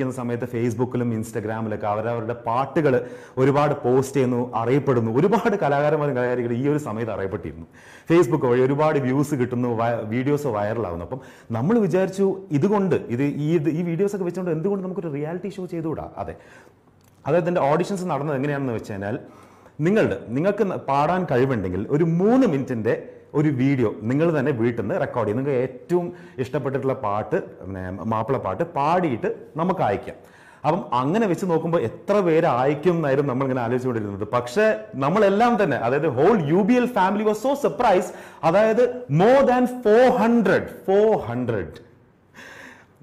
ിക്കുന്ന സമയത്ത് ഫേസ്ബുക്കിലും ഇൻസ്റ്റഗ്രാമിലൊക്കെ അവരവരുടെ പാട്ടുകൾ ഒരുപാട് പോസ്റ്റ് ചെയ്യുന്നു അറിയപ്പെടുന്നു. ഒരുപാട് കലാകാരന്മാരും കലാകാരികളും ഈ ഒരു സമയത്ത് അറിയപ്പെട്ടിരുന്നു. ഫേസ്ബുക്ക് വഴി ഒരുപാട് വ്യൂസ് കിട്ടുന്നു വീഡിയോസ് വൈറലാവുന്നു അപ്പം നമ്മൾ വിചാരിച്ചു ഇതുകൊണ്ട് ഇത് ഈ ഈ വീഡിയോസൊക്കെ വെച്ചുകൊണ്ട് എന്തുകൊണ്ട് നമുക്കൊരു റിയാലിറ്റി ഷോ ചെയ്തുകൂടാ? അതെ. അതായത് എന്റെ ഓഡിഷൻസ് നടന്നത് എങ്ങനെയാണെന്ന് വെച്ച് കഴിഞ്ഞാൽ നിങ്ങളുടെ നിങ്ങൾക്ക് പാടാൻ കഴിവുണ്ടെങ്കിൽ ഒരു മൂന്ന് മിനിറ്റിന്റെ ഒരു വീഡിയോ നിങ്ങൾ തന്നെ വീട്ടിൽ നിന്ന് റെക്കോർഡ് ചെയ്യും നിങ്ങൾക്ക് ഏറ്റവും ഇഷ്ടപ്പെട്ടിട്ടുള്ള പാട്ട് മാപ്പിള പാട്ട് പാടിയിട്ട് നമുക്ക് അയക്കാം. അപ്പം അങ്ങനെ വെച്ച് നോക്കുമ്പോൾ എത്ര പേര് അയക്കും എന്നായിരുന്നു നമ്മൾ ഇങ്ങനെ ആലോചിച്ചുകൊണ്ടിരുന്നത് പക്ഷേ നമ്മളെല്ലാം തന്നെ അതായത് whole U B L family was so surprise അതായത് more than four hundred four hundred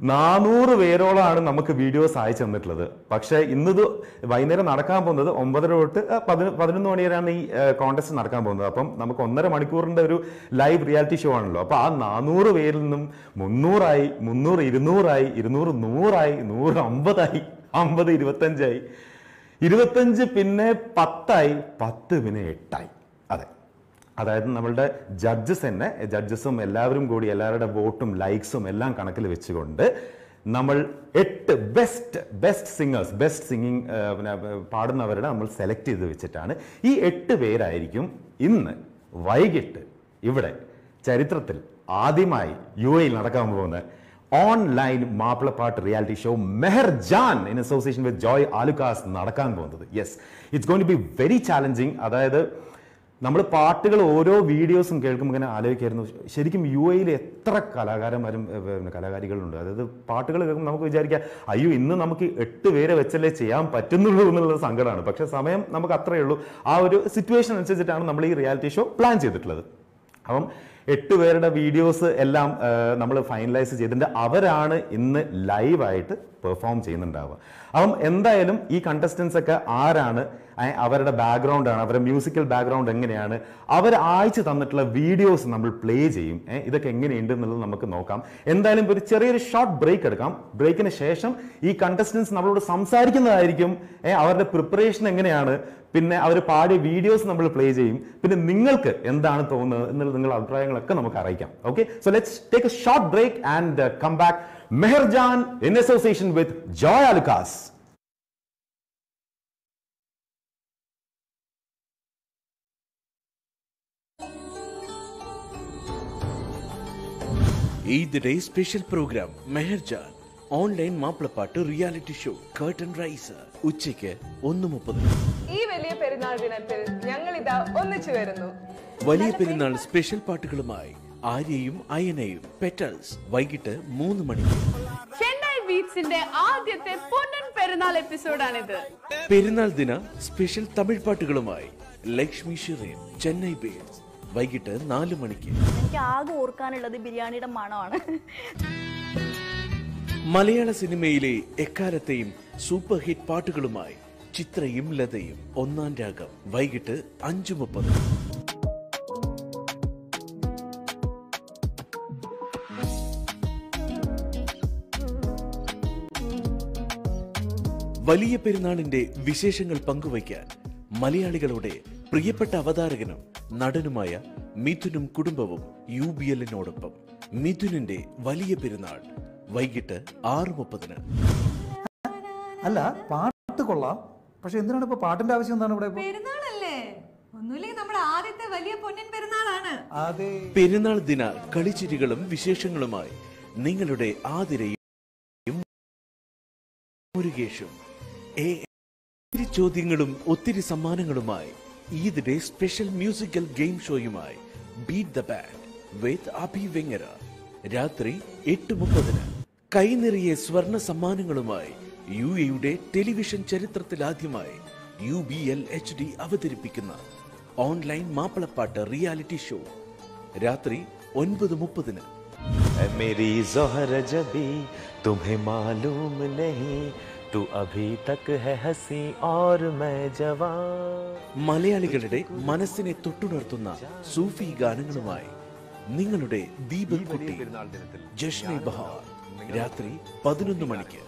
നാനൂറ് പേരോളാണ് നമുക്ക് വീഡിയോസ് അയച്ചു തന്നിട്ടുള്ളത്. പക്ഷേ ഇന്നത് വൈകുന്നേരം നടക്കാൻ പോകുന്നത് ഒമ്പതര തൊട്ട് പതിന- പതിനൊന്ന് മണി വരെയാണ് ഈ കോണ്ടസ്റ്റ് നടക്കാൻ പോകുന്നത്. അപ്പം നമുക്ക് ഒന്നര മണിക്കൂറിന്റെ ഒരു ലൈവ് റിയാലിറ്റി ഷോ ആണല്ലോ. അപ്പോൾ ആ നാനൂറ് പേരിൽ നിന്നും മുന്നൂറായി മുന്നൂറ് ഇരുന്നൂറായി ഇരുന്നൂറ് നൂറായി നൂറ് അമ്പതായി അമ്പത് ഇരുപത്തഞ്ചായി ഇരുപത്തഞ്ച് പിന്നെ പത്തായി പത്ത് പിന്നെ എട്ടായി. അതായത് നമ്മളുടെ ജഡ്ജസ് തന്നെ ജഡ്ജസും എല്ലാവരും കൂടി എല്ലാവരുടെ വോട്ടും ലൈക്സും എല്ലാം കണക്കിൽ വെച്ചുകൊണ്ട് നമ്മൾ എട്ട് best best singers best singing പിന്നെ പാടുന്നവരുടെ നമ്മൾ സെലക്ട് ചെയ്ത് വെച്ചിട്ടാണ്. ഈ എട്ട് പേരായിരിക്കും ഇന്ന് വൈകിട്ട് ഇവിടെ ചരിത്രത്തിൽ ആദ്യമായി യു എയിൽ നടക്കാൻ പോകുന്ന ഓൺലൈൻ മാപ്പിളപ്പാട്ട് reality show Mehar Jaan in association with Joy Alukkas നടക്കാൻ പോകുന്നത്. Yes it's going to be very challenging അതായത് നമ്മൾ പാട്ടുകൾ ഓരോ വീഡിയോസും കേൾക്കുമ്പോൾ ഇങ്ങനെ ആലോചിക്കായിരുന്നു. ശരിക്കും യു എയിൽ എത്ര കലാകാരന്മാരും കലാകാരികളുണ്ട്. അതായത് പാട്ടുകൾ കേൾക്കുമ്പോൾ നമുക്ക് വിചാരിക്കാം അയ്യോ ഇന്ന് നമുക്ക് എട്ട് പേരെ വെച്ചല്ലേ ചെയ്യാൻ പറ്റുന്നുള്ളൂ എന്നുള്ള സങ്കടമാണ്. പക്ഷെ സമയം നമുക്ക് അത്രയേ ഉള്ളൂ. ആ ഒരു സിറ്റുവേഷൻ അനുസരിച്ചിട്ടാണ് നമ്മൾ ഈ റിയാലിറ്റി ഷോ പ്ലാൻ ചെയ്തിട്ടുള്ളത്. അപ്പം എട്ട് പേരുടെ വീഡിയോസ് എല്ലാം നമ്മൾ ഫൈനലൈസ് ചെയ്തിട്ടുണ്ട്. അവരാണ് ഇന്ന് ലൈവായിട്ട് പെർഫോം ചെയ്യുന്നുണ്ടാവുക. അപ്പം എന്തായാലും ഈ കണ്ടസ്റ്റൻസ് ഒക്കെ ആരാണ് അവരുടെ ബാക്ക്ഗ്രൗണ്ട് ആണ് അവരുടെ മ്യൂസിക്കൽ ബാക്ക്ഗ്രൗണ്ട് എങ്ങനെയാണ് അവർ അയച്ചു തന്നിട്ടുള്ള വീഡിയോസ് നമ്മൾ പ്ലേ ചെയ്യും. ഇതൊക്കെ എങ്ങനെയുണ്ട് എന്നുള്ളത് നമുക്ക് നോക്കാം. എന്തായാലും ഒരു ചെറിയൊരു ഷോർട്ട് ബ്രേക്ക് എടുക്കാം. ബ്രേക്കിന് ശേഷം ഈ കണ്ടസ്റ്റൻസ് നമ്മളോട് സംസാരിക്കുന്നതായിരിക്കും. അവരുടെ പ്രിപ്പറേഷൻ എങ്ങനെയാണ് പിന്നെ അവർ പാടിയ വീഡിയോസ് നമ്മൾ പ്ലേ ചെയ്യും. പിന്നെ നിങ്ങൾക്ക് എന്താണ് തോന്നുന്നത് എന്നുള്ള നിങ്ങളുടെ അഭിപ്രായങ്ങളൊക്കെ നമുക്ക് അറിയിക്കാം. Okay so let's take a short break and come back Meharjan in association with Joy Alukkas day special programme Meharjan online മാപ്പിളപ്പാട്ട് റിയാലിറ്റി ഷോ കേട്ടൺ റൈസ് ഉച്ചയ്ക്ക് ഒന്ന് മുപ്പതിന് ഈ വലിയ പെരുന്നാൾ ദിനത്തിൽ ഞങ്ങൾ ഇതാ ഒന്നിച്ചു വരുന്നു. വലിയ പെരുന്നാൾ സ്പെഷ്യൽ പാട്ടുകളുമായി ആര്യയും അയനയും പെറ്റൽസ് വൈകിട്ട് മൂന്ന് മണിക്ക്. ചെന്നൈ ബീച്ചിന്റെ ആദ്യത്തെ പൊന്നൻ പെരുന്നാൾ എപ്പിസോഡാണിത് പെരുന്നാൾ ദിന സ്പെഷ്യൽ തമിഴ് പാട്ടുകളുമായി ലക്ഷ്മി ഷിറേൻ ചെന്നൈ ബേസ് വൈകിട്ട് നാല് മണിക്ക്. എനിക്ക് ആകെ ഓർക്കാനുള്ളത് ബിരിയാണിയുടെ മണമാണ്. മലയാള സിനിമയിലെ എക്കാലത്തെയും സൂപ്പർ ഹിറ്റ് പാട്ടുകളുമായി ചിത്രയും ലതയും ഒന്നാം രാഗം വൈകിട്ട് അഞ്ചു മുപ്പത്. വലിയ പെരുന്നാളിന്റെ വിശേഷങ്ങൾ പങ്കുവയ്ക്കാൻ മലയാളികളുടെ പ്രിയപ്പെട്ട അവതാരകനും നടനുമായ മിഥുനും കുടുംബവും യു ബി എല്ലിനോടൊപ്പം മിഥുനിന്റെ വലിയ പെരുന്നാൾ വൈകിട്ട് ആറ് മുപ്പതിന് അല്ല പാട്ട് കൊള്ളാം പക്ഷെ എന്തിനാണ് ഇപ്പൊ പാട്ടിന്റെ ആവശ്യം എന്താണ് ഇവിടെ പെരുന്നാളല്ലേ ഒന്നുമില്ലെങ്കിൽ നമ്മുടെ ആദ്യത്തെ വലിയ പൊന്നിൻ പെരുന്നാളാണ് അതെ പെരുന്നാൾ ദിന കളിച്ചിരികളും വിശേഷങ്ങളുമായി നിങ്ങളുടെ ആതിരയും മുരുകേഷും ഏ ഒത്തിരി ചോദ്യങ്ങളും ഒത്തിരി സമ്മാനങ്ങളുമായി Eid day special musical game ഷോയുമായി beat the band with Abhi Vengara രാത്രി എട്ട് മുപ്പതിന് കൈനിറിയ സ്വർണ സമ്മാനങ്ങളുമായി യു എയുടെ ടെലിവിഷൻ ചരിത്രത്തിൽ ആദ്യമായി U B L H D അവതരിപ്പിക്കുന്ന ഓൺലൈൻ മാപ്പിളപ്പാട്ട് റിയാലിറ്റി ഷോ രാത്രി ഒൻപത് മുപ്പതിന് मेरी जोहर जबी तुम्हें मालूम नहीं തു അഭി തക് ഹെ ഹസി ഓർ മൈ ജവാ മലയാളികളുടെ മനസ്സിനെ തൊട്ടുണർത്തുന്ന സൂഫി ഗാനങ്ങളുമായി നിങ്ങളുടെ ദീപക്കുട്ടി ജഷ്നെ ബഹാർ രാത്രി പതിനൊന്ന് മണിക്ക്.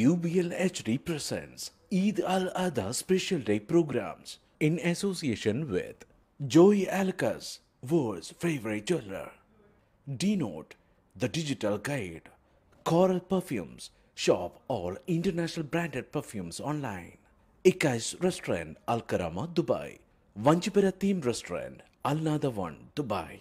U B L H D presents Eid al Adha special day programmes in association with Joy Alukkas world's favourite jeweller D note the digital guide. Coral Perfumes, shop all international branded perfumes online. Ikai's Restaurant, Al Karama, Dubai. Vanchipura Theme Restaurant, Al Nada One, Dubai.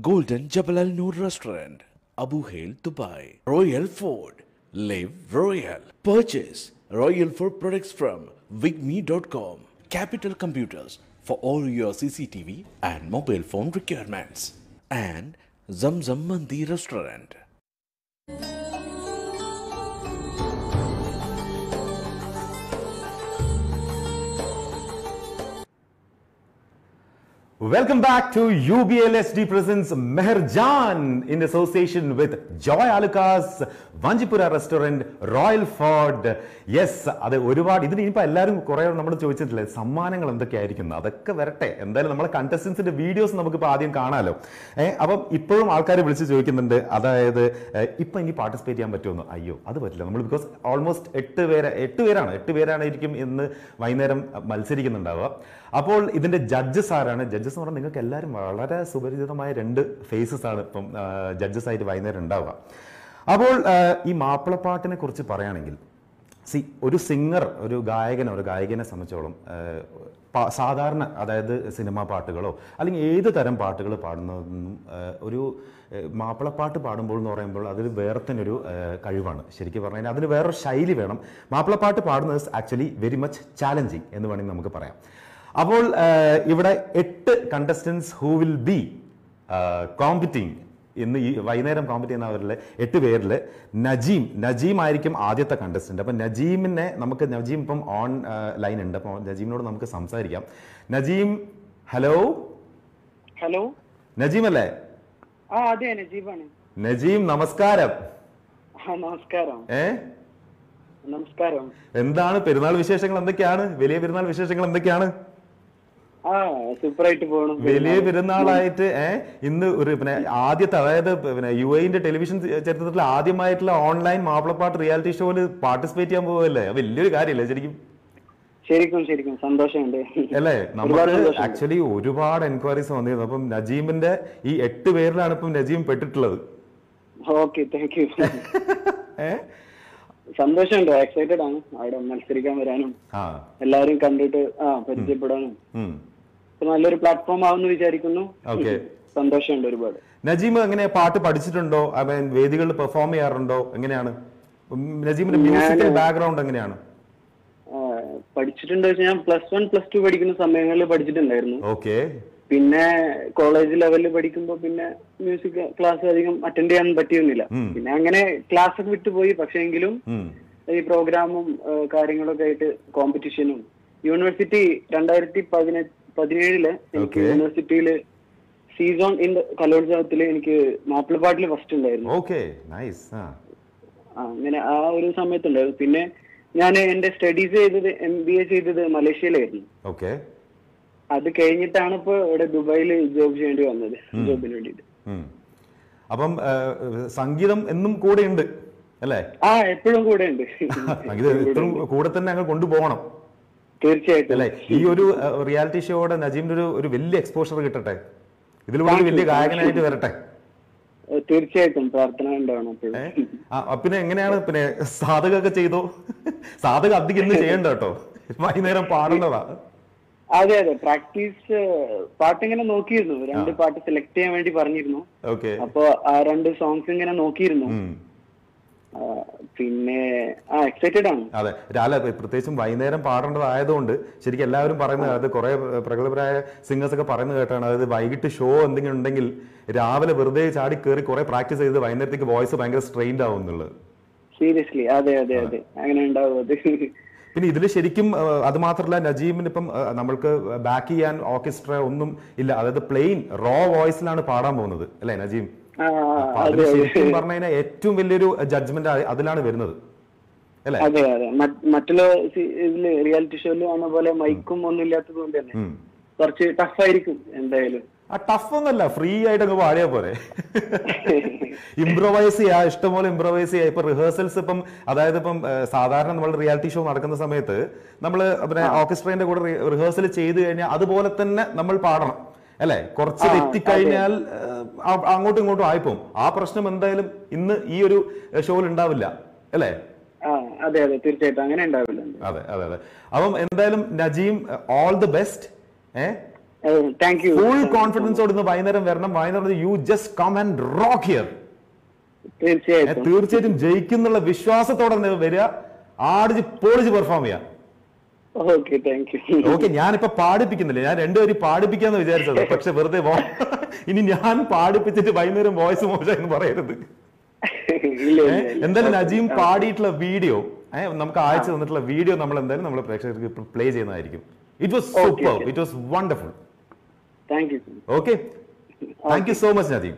Golden Jabal Al Noor Restaurant, Abu Hail, Dubai. Royal Ford, Live Royal. Purchase Royal Ford products from wigme.com. Capital Computers for all your CCTV and mobile phone requirements. And Zamzam mandi restaurant Welcome L S D presents Meharjan in association with Joy Alukkas Vanchippura restaurant royal ford yes അത് ഒരുപാട് ഇതിന് ഇനിയിപ്പോൾ എല്ലാവരും കുറേ നമ്മൾ ചോദിച്ചിട്ടില്ലേ സമ്മാനങ്ങൾ എന്തൊക്കെയായിരിക്കും അതൊക്കെ വരട്ടെ. എന്തായാലും നമ്മളെ കണ്ടസ്റ്റൻസിന്റെ വീഡിയോസ് നമുക്കിപ്പോൾ ആദ്യം കാണാമല്ലോ ഏഹ് അപ്പം ഇപ്പോഴും ആൾക്കാർ വിളിച്ച് ചോദിക്കുന്നുണ്ട് അതായത് ഇപ്പം ഇനി പാർട്ടിസിപ്പേറ്റ് ചെയ്യാൻ പറ്റുമെന്ന്? അയ്യോ അത് പറ്റില്ല. നമ്മൾ ബിക്കോസ് ഓൾമോസ്റ്റ് എട്ട് പേര് എട്ട് പേരാണ്? എട്ട് പേരാണായിരിക്കും ഇന്ന് വൈകുന്നേരം മത്സരിക്കുന്നുണ്ടാവുക. അപ്പോൾ ഇതിന്റെ ജഡ്ജസ് ആരാണ്? ജഡ്ജസ് എന്ന് പറഞ്ഞാൽ നിങ്ങൾക്ക് എല്ലാവരും വളരെ സുപരിചിതമായ രണ്ട് ഫേസസ് ആണ് ഇപ്പം ജഡ്ജസ് ആയിട്ട് വൈകുന്നേരം ഉണ്ടാവുക അപ്പോൾ ഈ മാപ്പിളപ്പാട്ടിനെ കുറിച്ച് പറയുകയാണെങ്കിൽ സി ഒരു സിംഗർ ഒരു ഗായകനോ ഒരു ഗായകനെ സംബന്ധിച്ചോളം സാധാരണ അതായത് സിനിമാ പാട്ടുകളോ അല്ലെങ്കിൽ ഏത് തരം പാട്ടുകൾ പാടുന്നതൊന്നും ഒരു മാപ്പിളപ്പാട്ട് പാടുമ്പോൾ എന്ന് പറയുമ്പോൾ അതിൽ വേറെ തന്നെ ഒരു കഴിവാണ്. ശരിക്കും പറഞ്ഞു കഴിഞ്ഞാൽ അതിന് വേറൊരു ശൈലി വേണം. മാപ്പിളപ്പാട്ട് പാടുന്നത് ആക്ച്വലി വെരി മച്ച് ചാലഞ്ചിങ് എന്ന് വേണമെങ്കിൽ നമുക്ക് പറയാം. അപ്പോൾ ഇവിടെ എട്ട് contestants who will be competing ഇന്ന് ഈ വൈകുന്നേരം കോമ്പറ്റ് ചെയ്യുന്നവരിൽ എട്ട് പേരിൽ നജീം നജീം ആയിരിക്കും ആദ്യത്തെ കണ്ടസ്റ്റന്റ് അപ്പം നജീമിനെ നമുക്ക് നജീം ഇപ്പം ഓൺ ലൈൻ ഉണ്ട്. അപ്പോൾ നജീമിനോട് നമുക്ക് സംസാരിക്കാം. നജീം ഹലോ? ഹലോ? നജീം അല്ലേ നജീം നമസ്കാരം. നമസ്കാരം. ഏ? നമസ്കാരം. എന്താണ് പെരുന്നാൾ വിശേഷങ്ങൾ എന്തൊക്കെയാണ്? വലിയ പെരുന്നാൾ വിശേഷങ്ങൾ എന്തൊക്കെയാണ്? വലിയ പെരുന്നാളായിട്ട് ഏഹ് ഇന്ന് ഒരു പിന്നെ ആദ്യത്തെ അതായത് പിന്നെ യു എന്റെ ടെലിവിഷൻ ചരിത്രത്തിൽ ആദ്യമായിട്ടുള്ള ഓൺലൈൻ മാപ്പിളപ്പാട്ട് റിയാലിറ്റി ഷോയിൽ പാർട്ടിസിപ്പേറ്റ് ചെയ്യാൻ പോവല്ലേ? വലിയൊരു കാര്യമല്ലേ ശരിക്കും? ശരിക്കും ശരിക്കും. സന്തോഷമുണ്ട്. അല്ലേ? നമ്മൾ നമുക്ക് ആക്ച്വലി ഒരുപാട് എൻക്വയറീസ് വന്നിരുന്നു. അപ്പം നജീമിന്റെ ഈ എട്ട് പേരിലാണ് ഇപ്പം നജീം പെട്ടിട്ടുള്ളത്. ഓക്കെ താങ്ക് യു ഏഹ് സന്തോഷമുണ്ട്. എക്സൈറ്റഡ് ആണ്. അവിടെ മത്സരിക്കാൻ വരാനും ആ. എല്ലാരും കണ്ടിട്ട് ആ പരിചയപ്പെടാനും. നല്ലൊരു പ്ലാറ്റ്ഫോം ആവുമെന്ന് വിചാരിക്കുന്നു. സന്തോഷമുണ്ട് ഒരുപാട്. നജീം എങ്ങനെ പാട്ട് പഠിച്ചിട്ടുണ്ടോ? ഐ മീൻ വേദികളിൽ പെർഫോം ചെയ്യാറുണ്ടോ? എങ്ങനെയാണ്? നജീമിന്റെ മ്യൂസിക്കൽ ബാക്ക്ഗ്രൗണ്ട് എങ്ങനെയാണ്? പഠിച്ചിട്ടുണ്ടോ ഞാൻ പ്ലസ് വൺ പ്ലസ് ടു പഠിക്കുന്ന സമയങ്ങളിൽ പഠിച്ചിട്ടുണ്ടായിരുന്നു. ഓക്കെ. പിന്നെ കോളേജ് ലെവലിൽ പഠിക്കുമ്പോൾ പിന്നെ മ്യൂസിക് ക്ലാസ് അധികം അറ്റൻഡ് ചെയ്യാൻ പറ്റിയിരുന്നില്ല. പിന്നെ അങ്ങനെ ക്ലാസ് ഒക്കെ വിട്ടുപോയി പക്ഷേ എങ്കിലും ഈ പ്രോഗ്രാമും കാര്യങ്ങളൊക്കെ ആയിട്ട് കോമ്പറ്റീഷനും യൂണിവേഴ്സിറ്റി രണ്ടായിരത്തി പതിനേഴിൽ എനിക്ക്. യൂണിവേഴ്സിറ്റിയിൽ സീസോൺ ഇൻ കലോത്സവത്തിൽ എനിക്ക് മാപ്പിളപ്പാട്ടിൽ ഫസ്റ്റ് ഉണ്ടായിരുന്നു. അങ്ങനെ ആ ഒരു സമയത്തുണ്ടായിരുന്നു. പിന്നെ ഞാൻ എന്റെ സ്റ്റഡീസ് ചെയ്തത് എം ബി എ ചെയ്തത് മലേഷ്യയിലായിരുന്നു. ഓക്കെ അത് കഴിഞ്ഞിട്ടാണ് ഇപ്പൊ ഇവിടെ ദുബായിൽ ജോബ് ചെയ്യേണ്ടി വന്നത്. ജോബിന് വേണ്ടിയിട്ട്. ഉം. അപ്പം സംഗീതം എന്നും കൂടെ ഉണ്ട് അല്ലേ? ആ എപ്പോഴും കൂടെ ഉണ്ട്. സംഗീതം എപ്പോഴും കൂടെ തന്നെ അങ്ങ് കൊണ്ടുപോകണം. തീർച്ചയായിട്ടും. അല്ലേ? ഈ ഒരു റിയാലിറ്റി ഷോയുടെ നജീമിന്റെ ഒരു ഒരു വലിയ എക്സ്പോഷർ കിട്ടട്ടെ? ഇതിലൂടെ ഒരു വലിയ ഗായകനായിട്ട് വരട്ടെ? തീർച്ചയായിട്ടും. പ്രാർത്ഥന ഉണ്ടാവണം പിന്നെ എങ്ങനെയാണ് പിന്നെ സാധകമൊക്കെ ചെയ്തോ? സാധക അധികം ഇന്ന് ചെയ്യണ്ട കേട്ടോ. വൈകുന്നേരം പാടേണ്ടതാ. അതെ അതെ. പ്രാക്ടീസ് പാട്ട് ഇങ്ങനെ നോക്കിയിരുന്നു രണ്ട് പാട്ട് സെലക്ട് ചെയ്യാൻ വേണ്ടി പറഞ്ഞിരുന്നു. അപ്പൊ ആ രണ്ട് സോങ്സ് ഇങ്ങനെ നോക്കിയിരുന്നു. പിന്നെ ആ എക്സൈറ്റഡ് ആണ്. അതെ. രാല പ്രത്യേകിച്ചും വൈകുന്നേരം പാടേണ്ടതായതുകൊണ്ട് ശരിക്കും എല്ലാവരും പറയുന്നത് അത് കുറെ പ്രഗത്ഭരായ സിംഗേഴ്സ് ഒക്കെ പറയുന്നത് കേട്ടാണ്. അതായത് വൈകിട്ട് ഷോ എന്തെങ്കിലും ഉണ്ടെങ്കിൽ രാവിലെ വെറുതെ ചാടി കയറി കുറെ പ്രാക്ടീസ് ചെയ്ത് വൈകുന്നേരത്തേക്ക് വോയിസ് ഭയങ്കര സ്ട്രെയിൻഡ് ആവും എന്നുള്ളത്. സീരിയസ്ലി അതെ അതെ അതെ. അങ്ങനെ ഉണ്ടാവും അത്. പിന്നെ ഇതിൽ ശരിക്കും അത് മാത്രമല്ല നജീമിന് ഇപ്പം നമ്മൾക്ക് ബാക്ക് ചെയ്യാൻ ഓർക്കസ്ട്ര ഒന്നും ഇല്ല. അതായത് പ്ലെയിൻ റോ വോയിസിലാണ് പാടാൻ പോകുന്നത് അല്ലേ നജീം? അതിൽ ശരിക്കും പറഞ്ഞു കഴിഞ്ഞാൽ ഏറ്റവും വലിയൊരു ജഡ്ജ്മെന്റ് അതിലാണ് വരുന്നത് അല്ലേ? അതെ അതെ. മറ്റ് മറ്റുള്ള ഇതിൽ റിയാലിറ്റി വന്ന പോലെ മൈക്കും ഒന്നും ഇല്ലാത്തത് കൊണ്ട് തന്നെ കുറച്ച് ടഫായിരിക്കും എന്തായാലും. ആ ടഫ് ഒന്നല്ല ഫ്രീ ആയിട്ട് അങ്ങ് പാടിയാ പോരെ. ഇംപ്രവൈസ് ചെയ്യാ ഇഷ്ടംപോലെ ഇംപ്രവൈസ് ചെയ്യാ. ഇപ്പൊ റിഹേഴ്സൽസ് ഇപ്പം അതായത് ഇപ്പം സാധാരണ നമ്മൾ റിയാലിറ്റി ഷോ നടക്കുന്ന സമയത്ത് നമ്മൾ പിന്നെ ഓർക്കസ്ട്രേന്റെ കൂടെ റിഹേഴ്സൽ ചെയ്ത് കഴിഞ്ഞാൽ അതുപോലെ തന്നെ നമ്മൾ പാടണം അല്ലെ? കുറച്ച് തെറ്റിക്കഴിഞ്ഞാൽ ആ- അങ്ങോട്ടും ഇങ്ങോട്ടും ആയിപ്പോവും. ആ പ്രശ്നം എന്തായാലും ഇന്ന് ഈ ഒരു ഷോയിൽ ഉണ്ടാവില്ല അല്ലേ? അതെ അതെ തീർച്ചയായിട്ടും. അങ്ങനെ ഉണ്ടാവില്ല. അതെ അതെ അതെ. അപ്പം എന്തായാലും നജീം ഓൾ ദി ബെസ്റ്റ് ഏഹ് താങ്ക് യു ഫുൾ കോൺഫിഡൻസോട് ഇന്ന് വൈകുന്നേരം വരണം. വൈകുന്നേരം you just come and rock here തീർച്ചയായിട്ടും. തീർച്ചയായിട്ടും ജയിക്കുന്നുള്ള വിശ്വാസത്തോടെ വരിക. ആടിച്ച് പൊളിച്ച് പെർഫോം ചെയ്യാം ഓക്കെ താങ്ക് യു ഓക്കെ ഞാനിപ്പോ പാടിപ്പിക്കുന്നില്ല. ഞാൻ രണ്ടുപേരും പാടിപ്പിക്കാന്ന് വിചാരിച്ചത്. പക്ഷെ വെറുതെ ഇനി ഞാൻ പാടിപ്പിച്ചിട്ട് വൈകുന്നേരം വോയിസ് മോശം പറയരുത്. എന്തായാലും നജീം പാടിയിട്ടുള്ള വീഡിയോ നമുക്ക് അയച്ചു തന്നിട്ടുള്ള വീഡിയോ നമ്മൾ എന്തായാലും നമ്മൾ പ്രേക്ഷകർക്ക് പ്ലേ ചെയ്യുന്നതായിരിക്കും. It was super. It was wonderful thank you okay thank you so much Nadeem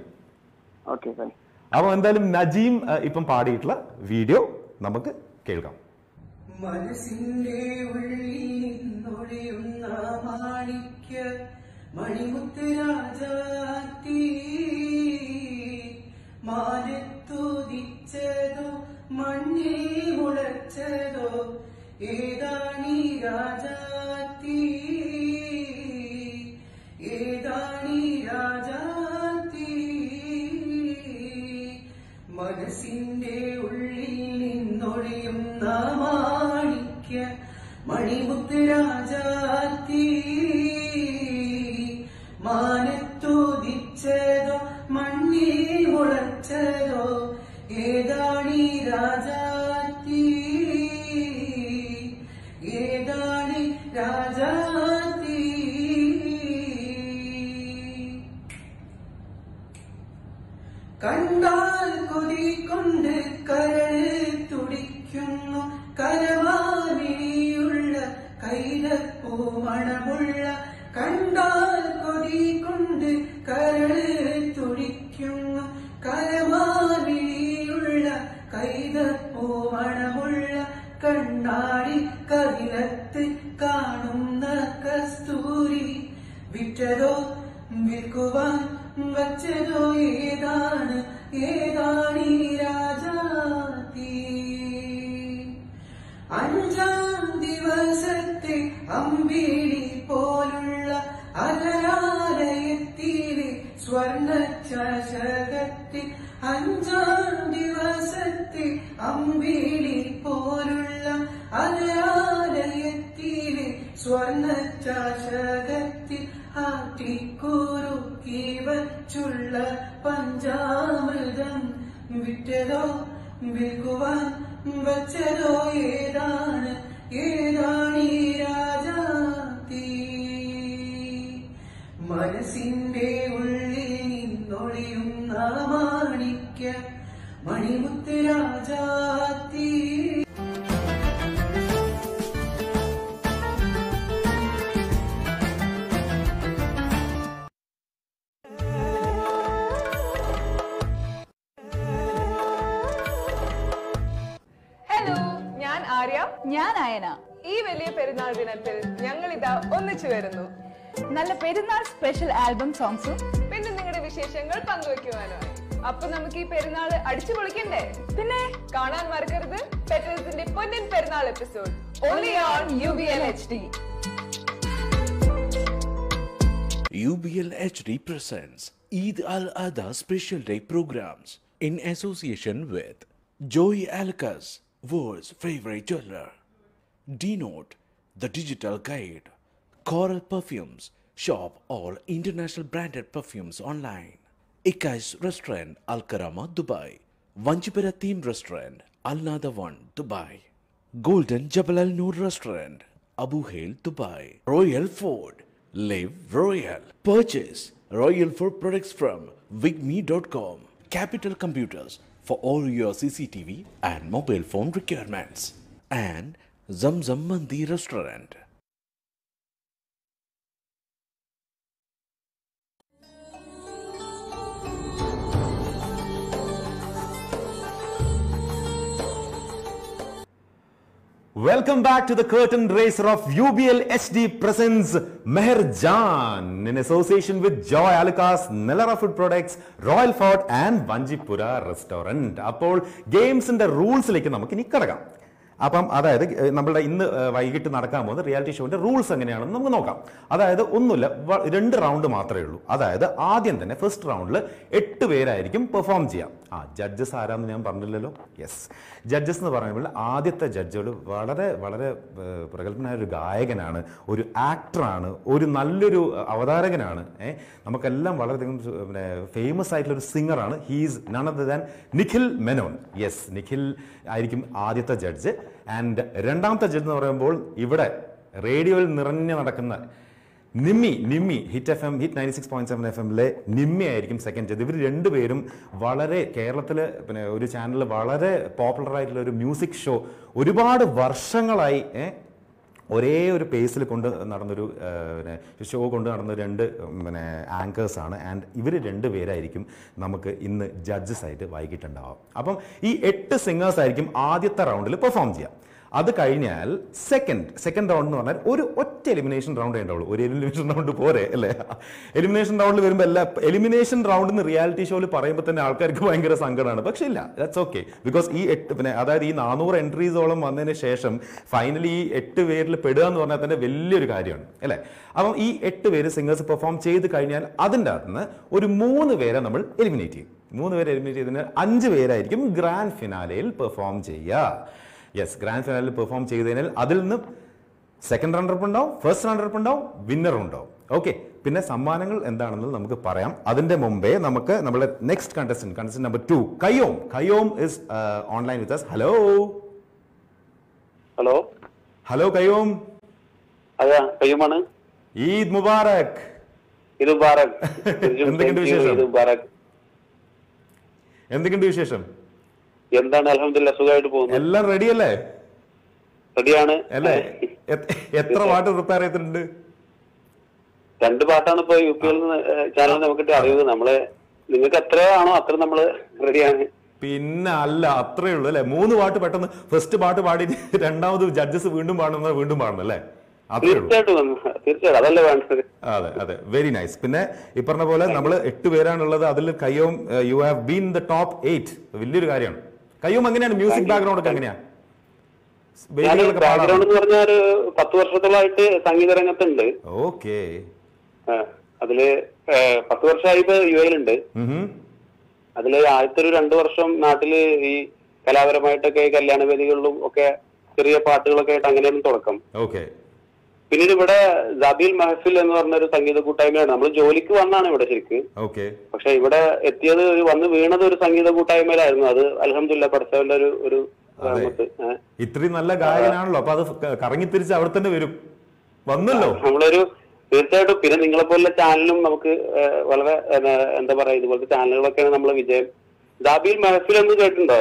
okay bye അപ്പൊ എന്തായാലും നജീം ഇപ്പം പാടിയിട്ടുള്ള വീഡിയോ നമുക്ക് കേൾക്കാം. മനസ്സിന്റെ ഉള്ളിൽ മാണിക്യ മണിമുത്ത് രാജാത്തി മാനത്തുദിച്ചതോ മണ്ണിൽ മുളച്ചതോ ഏതാണീ രാജാത്തി മണിമുത്ത് ഏതാണ് presents Eid Al Adha Special Day programs in association with Joy Alucas, world's favorite jeweler. Denote, the digital guide. Coral Perfumes, shop all international branded perfumes online. Ikais Restaurant, Al Karama, Dubai. Vanchipura Theme Restaurant, Al Nadawan, Dubai. Golden Jabal Al Noor Restaurant, Abu Hail, Dubai. Royal Ford, Live Royal. Purchase Royal Ford products from wigme.com. Capital Computers for all your CCTV and mobile phone requirements. And Zamzam Mandi Restaurant. Welcome back to the curtain raiser of UBL HD presents Meher Jan in association with Joy Alucas, Nelara Food Products, Royal Fort and Vanjipura Restaurant. അപ്പോൾ ഗെയിംസിന്റെ റൂൾസിലേക്ക് നമുക്ക് ഇനി കിടക്കാം അപ്പം അതായത് നമ്മളുടെ ഇന്ന് വൈകിട്ട് നടക്കാൻ പോകുന്ന റിയാലിറ്റി ഷോന്റെ റൂൾസ് എങ്ങനെയാണെന്ന് നമുക്ക് നോക്കാം. അതായത് ഒന്നുമില്ല രണ്ട് റൗണ്ട് മാത്രമേ ഉള്ളൂ. അതായത് ആദ്യം തന്നെ ഫസ്റ്റ് റൗണ്ടിൽ എട്ട് പേരായിരിക്കും പെർഫോം ചെയ്യാം. ആ ജഡ്ജസ് ആരാന്ന് ഞാൻ പറഞ്ഞില്ലല്ലോ? യെസ് ജഡ്ജസ് എന്ന് പറയുമ്പോൾ ആദ്യത്തെ ജഡ്ജുകൾ വളരെ വളരെ പ്രഗത്ഭനായ ഒരു ഗായകനാണ് ഒരു ആക്ടറാണ് ഒരു നല്ലൊരു അവതാരകനാണ്. ഏഹ് നമുക്കെല്ലാം വളരെയധികം പിന്നെ ഫേമസ് ആയിട്ടുള്ള ഒരു സിംഗറാണ് he's none other than Nikhil Menon yes Nikhil ആയിരിക്കും ആദ്യത്തെ ജഡ്ജ്. ആൻഡ് രണ്ടാമത്തെ ജഡ്ജ് എന്ന് പറയുമ്പോൾ ഇവിടെ റേഡിയോയിൽ നിറഞ്ഞു നടക്കുന്ന Nimmi Nimmi hit F M hit ninety six point seven F എമ്മിലെ നിമ്മി ആയിരിക്കും സെക്കൻഡ് ജഡ്ജ് ഇവർ രണ്ടുപേരും വളരെ കേരളത്തിൽ പിന്നെ ഒരു ചാനലിൽ വളരെ പോപ്പുലർ ആയിട്ടുള്ള ഒരു മ്യൂസിക് ഷോ ഒരുപാട് വർഷങ്ങളായി ഒരേ ഒരു പേസിൽ കൊണ്ട് നടന്നൊരു പിന്നെ ഷോ കൊണ്ട് നടന്ന രണ്ട് പിന്നെ ആങ്കേഴ്സാണ് ആൻഡ് ഇവർ രണ്ട് പേരായിരിക്കും നമുക്ക് ഇന്ന് ജഡ്ജസ് ആയിട്ട് വൈകിട്ടുണ്ടാവാം അപ്പം ഈ എട്ട് സിംഗേഴ്സ് ആയിരിക്കും ആദ്യത്തെ റൗണ്ടിൽ പെർഫോം ചെയ്യാം അത് കഴിഞ്ഞാൽ സെക്കൻഡ് സെക്കൻഡ് റൗണ്ട് എന്ന് പറഞ്ഞാൽ ഒരു ഒറ്റ എലിമിനേഷൻ റൗണ്ട് ഉണ്ടാവുള്ളൂ. ഒരു എലിമിനേഷൻ റൗണ്ട് പോരെ അല്ലേ? എലിമിനേഷൻ റൗണ്ടിൽ വരുമ്പോൾ എല്ലാ എലിമിനേഷൻ റൗണ്ട് എന്ന് റിയാലിറ്റി ഷോയിൽ പറയുമ്പോൾ തന്നെ ആൾക്കാർക്ക് ഭയങ്കര സങ്കടമാണ് പക്ഷേ ഇല്ല ദാറ്റ്സ് ഓക്കെ ബിക്കോസ് ഈ എട്ട് പിന്നെ അതായത് ഈ നാനൂറ് എൻട്രീസോളം വന്നതിന് ശേഷം ഫൈനലി ഈ എട്ട് പേരിൽ പെടുക എന്ന് പറഞ്ഞാൽ തന്നെ വലിയൊരു കാര്യമാണ് അല്ലേ? അപ്പം ഈ എട്ട് പേര് സിംഗേഴ്സ് പെർഫോം ചെയ്ത് കഴിഞ്ഞാൽ അതിന്റെ അകത്ത് നിന്ന് ഒരു മൂന്ന് പേരെ നമ്മൾ എലിമിനേറ്റ് ചെയ്യും. മൂന്ന് പേരെ എലിമിനേറ്റ് ചെയ്തതിന് അഞ്ച് പേരായിരിക്കും ഗ്രാൻഡ് ഫിനാലയിൽ പെർഫോം ചെയ്യുക. യെസ് ഗ്രാൻഡ് ഫിനാലിൽ പെർഫോം ചെയ്ത് കഴിഞ്ഞാൽ അതിൽ നിന്ന് സെക്കൻഡ് റണ്ണറപ്പ് ഉണ്ടാവും ഫസ്റ്റ് റണ്ണറപ്പ് ഉണ്ടാവും വിന്നർ ഉണ്ടാവും. ഓക്കെ പിന്നെ സമ്മാനങ്ങൾ എന്താണെന്ന് നമുക്ക് പറയാം. അതിന്റെ മുമ്പേ നമുക്ക് നമ്മുടെ next contestant contestant number two Qayyum Qayyum is online with us. Hello hello hello Qayyum കയ്യുമാണ് Eid Mubarak. Eid Mubarak. എന്തൊക്കെയുണ്ട് വിശേഷം? എന്തൊക്കെയുണ്ട് വിശേഷം? എന്താണ് അലഹമില്ല സുഖമായിട്ട് പോകുന്നത്? എല്ലാം റെഡി അല്ലേ? റെഡിയാണ് അല്ലേ? എത്ര പാട്ട് പ്രിപ്പയർ ചെയ്തിട്ടുണ്ട്? രണ്ട് പാട്ടാണ് ഇപ്പൊ യു പി എൽ ചാനൽ നമുക്ക് അറിയുന്നത്. നമ്മൾ നിങ്ങൾക്ക് എത്രയാണോ അത്ര നമ്മൾ റെഡിയാണ് പിന്നെ അല്ല അത്രേ ഉള്ളൂ അല്ലെ? മൂന്ന് പാട്ട് പെട്ടെന്ന് ഫസ്റ്റ് പാട്ട് പാടി രണ്ടാമത് ജഡ്ജസ് വീണ്ടും പാടുന്ന വീണ്ടും പാടണം അല്ലേ. തീർച്ചയായിട്ടും അതല്ലേ വേണ്ടത്. അതെ അതെ. വെരി നൈസ് പിന്നെ ഈ പറഞ്ഞ പോലെ നമ്മൾ എട്ട് പേരാണുള്ളത്. അതിൽ Qayyum you have been the top eight വലിയൊരു കാര്യമാണ്. കയ്യോം എങ്ങനെയാണ് മ്യൂസിക് ബാക്ക്ഗ്രൗണ്ട് ഒക്കെ എങ്ങനെയാ ഞാൻ ബാക്ക്ഗ്രൗണ്ട് എന്ന് പറഞ്ഞാൽ ഒരു പത്ത് വർഷത്തോളമായിട്ട് സംഗീത രംഗത്തുണ്ട്. ഓക്കെ. അതിൽ പത്ത് വർഷമായി ഇപ്പൊ യു എയിലുണ്ട് അതിൽ ആദ്യത്തെ ഒരു രണ്ടു വർഷം നാട്ടിൽ ഈ കലാപരമായിട്ടൊക്കെ കല്യാണ വേദികളിലും ഒക്കെ ചെറിയ പാട്ടുകളൊക്കെ ആയിട്ട് അങ്ങനെയാണ് തുടക്കം. ഓക്കെ. പിന്നീട് ഇവിടെ ജബീൽ മഹഫിൽ എന്ന് പറഞ്ഞ ഒരു സംഗീത കൂട്ടായ്മയാണ്. നമ്മൾ ജോലിക്ക് വന്നാണ് ഇവിടെ ശരിക്ക്. ഓക്കെ. പക്ഷെ ഇവിടെ എത്തിയത് ഒരു വന്ന് വീണത് ഒരു സംഗീത കൂട്ടായ്മയിലായിരുന്നു. അത് അലഹമില്ല പഠിച്ചവന്റെ ഒരു ഒരു. ഇത്രയും നല്ല ഗായകനാണല്ലോ. അപ്പൊ അത് കറങ്ങി തിരിച്ച് അവിടെ തന്നെ വരും. വന്നല്ലോ? നമ്മളൊരു തീർച്ചയായിട്ടും പിന്നെ നിങ്ങളെ പോലുള്ള ചാനലും നമുക്ക് വളരെ എന്താ പറയാ ഇതുപോലത്തെ ചാനലുകളൊക്കെയാണ് നമ്മളെ വിജയം. ജാബിൽ മഹഫിൽ എന്ന് കേട്ടിട്ടുണ്ടോ?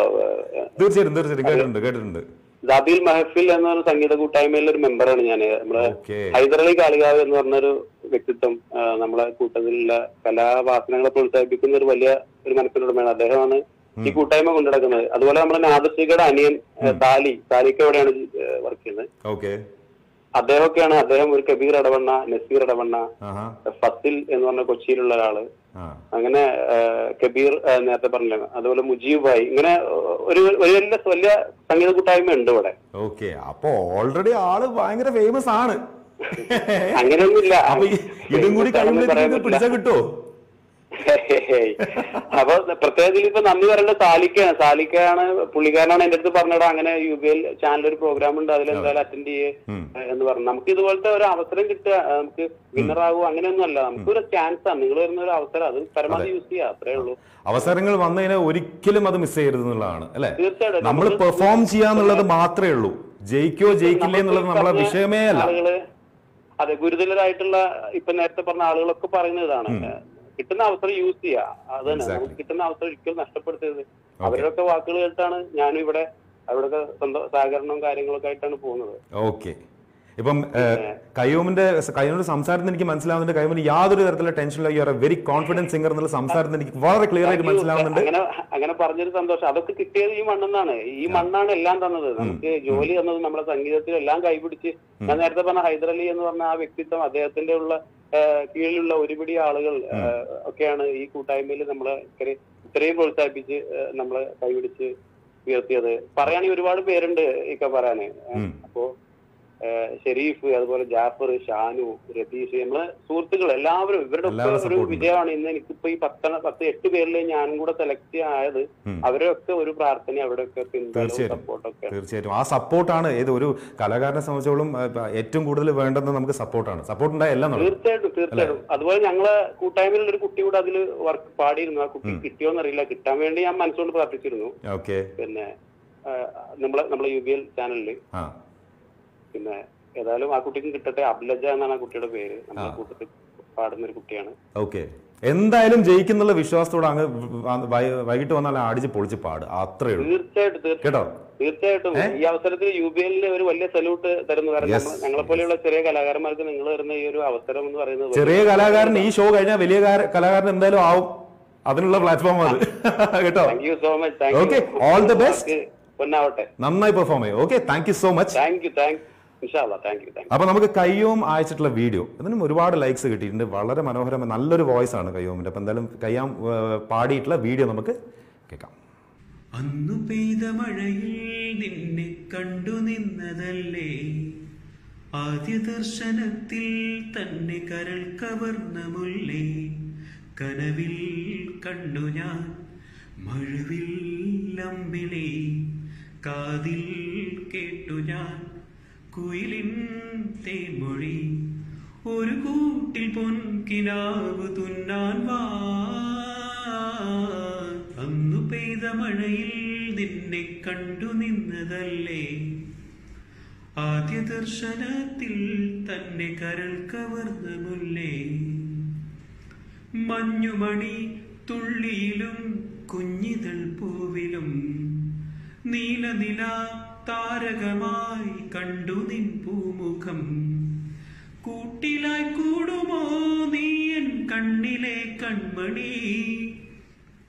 തീർച്ചയായിട്ടും തീർച്ചയായിട്ടും കേട്ടിട്ടുണ്ട് കേട്ടിട്ടുണ്ട്. ജാബിൽ മഹഫിൽ എന്ന ഒരു സംഗീത കൂട്ടായ്മയിലെ ഒരു മെമ്പറാണ് ഞാൻ നമ്മുടെ ഹൈദരലി കാളികാവ് എന്ന് പറഞ്ഞൊരു വ്യക്തിത്വം നമ്മുടെ നമ്മളെ കൂട്ടത്തിലുള്ള കലാവാസനകളെ പ്രോത്സാഹിപ്പിക്കുന്ന ഒരു വലിയ ഒരു മനസ്സിലുടമയാണ് അദ്ദേഹമാണ് ഈ കൂട്ടായ്മ കൊണ്ടുനടക്കുന്നത്. അതുപോലെ നമ്മുടെ നാദർശികയുടെ അനിയൻ താലി താലിക്ക് എവിടെയാണ് വർക്ക് ചെയ്യുന്നത്. ഓക്കെ. അദ്ദേഹമൊക്കെയാണ് അദ്ദേഹം ഒരു കബീർ ഇടവണ്ണ നസീർ ഇടവണ്ണ ഫസിൽ എന്ന് പറഞ്ഞ കൊച്ചിയിലുള്ള ഒരാൾ. അങ്ങനെ കബീർ നേരത്തെ പറഞ്ഞില്ല അതുപോലെ മുജീബ് ഭായ് ഇങ്ങനെ ഒരു ഒരു വലിയ വലിയ സംഗീത കൂട്ടായ്മ ഉണ്ട് ഇവിടെ. ഓക്കെ അപ്പൊ ഓൾറെഡി ആൾ ഭയങ്കര ഫേമസ് ആണ്. അങ്ങനെയൊന്നുമില്ല. ഇതും കൂടി കഴിയുമ്പോഴത്തേക്ക് പിടിച്ചാ കിട്ടുമോ അപ്പൊ പ്രത്യേകിച്ച് ഇപ്പൊ നന്ദി പറയേണ്ട സാലിക്കാണ് സാലിക്കയാണ് പുള്ളിക്കാരനാണ് എന്റെ അടുത്ത് പറഞ്ഞത് അങ്ങനെ യു ബി എൽ ചാനൽ ഒരു പ്രോഗ്രാം ഉണ്ട് അതിൽ എന്തായാലും അറ്റൻഡ് ചെയ്യേ എന്ന് പറഞ്ഞു. നമുക്ക് ഇതുപോലത്തെ ഒരു അവസരം കിട്ടുക നമുക്ക് വിന്നർ ആകുക അങ്ങനെയൊന്നും അല്ല. നമുക്കൊരു ചാൻസ് ആണ്. നിങ്ങൾ വരുന്ന ഒരു അവസരം അത് പരമാവധി യൂസ് ചെയ്യുക അത്രേ ഉള്ളൂ. അവസരങ്ങൾ വന്നതിനെ ഒരിക്കലും അത് മിസ് ചെയ്യരുത് എന്നുള്ളതാണ് അല്ലെ? തീർച്ചയായിട്ടും. നമ്മൾ പെർഫോം ചെയ്യാന്നുള്ളത് മാത്രമേ ഉള്ളൂ. ജയിക്കോ ജയിക്കില്ലേ എന്നുള്ളത് നമ്മളെ വിഷയമേ അല്ല. അതെ ഗുരുതരായിട്ടുള്ള ഇപ്പൊ നേരത്തെ പറഞ്ഞ ആളുകളൊക്കെ പറയുന്ന ഇതാണ്. കിട്ടുന്ന അവസരം യൂസ് ചെയ്യുക അത് തന്നെ. നമുക്ക് കിട്ടുന്ന അവസരം ഒരിക്കലും നഷ്ടപ്പെടുത്തരുത്. അവരുടെയൊക്കെ വാക്കുകൾ കേട്ടാണ് ഞാനും ഇവിടെ അവരുടെ സ്വന്തം സഹകരണവും കാര്യങ്ങളൊക്കെ ആയിട്ടാണ് പോകുന്നത്. ഓക്കെ ഇപ്പം കയ്യോമിന്റെ കയ്യോമിന്റെ സംസാരത്തിന് എനിക്ക് മനസ്സിലാവുന്നുണ്ട്. കയ്യോമിന് യാതൊരു തരത്തിലുള്ള ടെൻഷനില്ല. You are a very confidence singer എന്നുള്ള സംസാരത്തിന് എനിക്ക് വളരെ ക്ലിയർ ആയിട്ട് മനസ്സിലാവുന്നുണ്ട്. അങ്ങനെ പറഞ്ഞൊരു സന്തോഷം. അതൊക്കെ കിട്ടിയത് ഈ മണ്ണെന്നാണ്. ഈ മണ്ണാണ് എല്ലാം തന്നത്. നമുക്ക് ജോലി തന്നത് നമ്മുടെ സംഗീതത്തിൽ എല്ലാം കൈപിടിച്ച് ഞാൻ നേരത്തെ പറഞ്ഞ ഹൈദരലി എന്ന് പറഞ്ഞ ആ വ്യക്തിത്വം അദ്ദേഹത്തിന്റെ ഉള്ള കീഴിലുള്ള ഒരുപിടി ആളുകൾ ഒക്കെയാണ് ഈ കൂട്ടായ്മയിൽ നമ്മളെ ഇത്രയും ഇത്രയും പ്രോത്സാഹിപ്പിച്ച് നമ്മളെ കൈപിടിച്ച് ഉയർത്തിയത്. പറയുകയാണെങ്കിൽ ഒരുപാട് പേരുണ്ട് ഇക്ക പറയാന്. അപ്പോ ഷെരീഫ് അതുപോലെ ജാഫർ ഷാനു രതീഷ് നമ്മളെ സുഹൃത്തുക്കൾ എല്ലാവരും ഇവരുടെ ഒക്കെ ഒരു. വിജയമാണ്. ഇന്ന് എനിക്കിപ്പോ ഈ പത്തണ പത്ത് എട്ട് പേരിൽ ഞാനും കൂടെ സെലക്ട് ആയത് അവരൊക്കെ ഒരു പ്രാർത്ഥന അവരുടെയൊക്കെ പിന്തുണയും തീർച്ചയായിട്ടും. തീർച്ചയായിട്ടും. ആ സപ്പോർട്ടാണ് ഏത് ഒരു കലാകാരനെ സംബന്ധിച്ചോളം ഏറ്റവും കൂടുതൽ വേണ്ടത് നമുക്ക് സപ്പോർട്ടാണ് സപ്പോർട്ട് ഉണ്ടായ എല്ലാം തീർച്ചയായിട്ടും തീർച്ചയായിട്ടും. അതുപോലെ ഞങ്ങളെ കൂട്ടായ്മയിലുള്ള ഒരു കുട്ടി കൂടെ അതിൽ വർക്ക് പാടിയിരുന്നു. ആ കുട്ടി കിട്ടിയോന്ന് അറിയില്ല കിട്ടാൻ വേണ്ടി ഞാൻ മനസ്സുകൊണ്ട് പ്രാർത്ഥിച്ചിരുന്നു. ഓക്കെ. പിന്നെ നമ്മളെ നമ്മളെ യു ബി എൽ ചാനലിൽ പിന്നെ ഏതായാലും ആ കുട്ടിക്ക് കിട്ടട്ടെ. അബ്ലജ എന്നാണ് ആ കുട്ടിയുടെ പേര്. കൂട്ടത്തിൽ പാടുന്ന ഒരു കുട്ടിയാണ്. ഓക്കെ. എന്തായാലും ജയിക്കുന്നുള്ള വിശ്വാസത്തോടെ അങ്ങ് വൈകിട്ട് വന്നാൽ അടിച്ച് പൊളിച്ച് പാട്. അത്രേ ഉള്ളൂ. തീർച്ചയായിട്ടും കേട്ടോ? തീർച്ചയായിട്ടും. ഈ അവസരത്തിൽ യു ബി എല്ലിന് ഒരു വലിയ സല്യൂട്ട് തരുന്നു. കാരണം. ഞങ്ങളെ പോലെയുള്ള ചെറിയ കലാകാരന്മാർക്ക് നിങ്ങൾ തരുന്ന ഈ ഒരു അവസരം എന്ന് പറയുന്നത് ചെറിയ കലാകാരൻ ഈ ഷോ കഴിഞ്ഞാൽ വലിയ കാര- കലാകാരൻ എന്തായാലും ആവും. അതിനുള്ള പ്ലാറ്റ്ഫോം അത്. കേട്ടോ? Thank you so much okay all the best പൊന്നാവട്ടെ. നന്നായി പെർഫോം ചെയ്യും. Okay thank you so much thank you thank അപ്പൊ നമുക്ക് കയ്യോം അയച്ചിട്ടുള്ള വീഡിയോ ഇതിനും ഒരുപാട് ലൈക്സ് കിട്ടിയിട്ടുണ്ട്. വളരെ മനോഹരമായ നല്ലൊരു വോയിസ് ആണ് കയ്യോമിന്റെ. അപ്പൊ എന്തായാലും കയ്യാം പാടിയിട്ടുള്ള വീഡിയോ നമുക്ക് കേൾക്കാം. അന്നു പെയ്ത മഴയിൽ നിന്നെ കണ്ടു നിന്നതല്ലേ? ആദ്യ ദർശനത്തിൽ തന്നെ കരൾ കവർന്ന മുല്ലേ? കനവിൽ കണ്ടു ഞാൻ മഴവിൽ അമ്പിളി. കാതിൽ കേട്ടു ഞാൻ കുയിലിൻ തേൻമൊഴി. ഒരു കൂട്ടിൽ പൊൻകിനാവ് തുന്നാൻ വാ. അന്നു പെയ്ത മഴയിൽ നിന്നെ കണ്ടു നിന്നതല്ലേ. ആദ്യ ദർശനത്തിൽ തന്നെ കരൾ കവർന്ന മുല്ലേ. മഞ്ഞുമണി തുള്ളിയിലും കുഞ്ഞിതൾ പൂവിലും. നീലനില താരകമായി കണ്ടു നിൻ പൂമുഖം. കൂട്ടിലായി കൂടുമോ നീയൻ കണ്ണിലെ കൺമണി?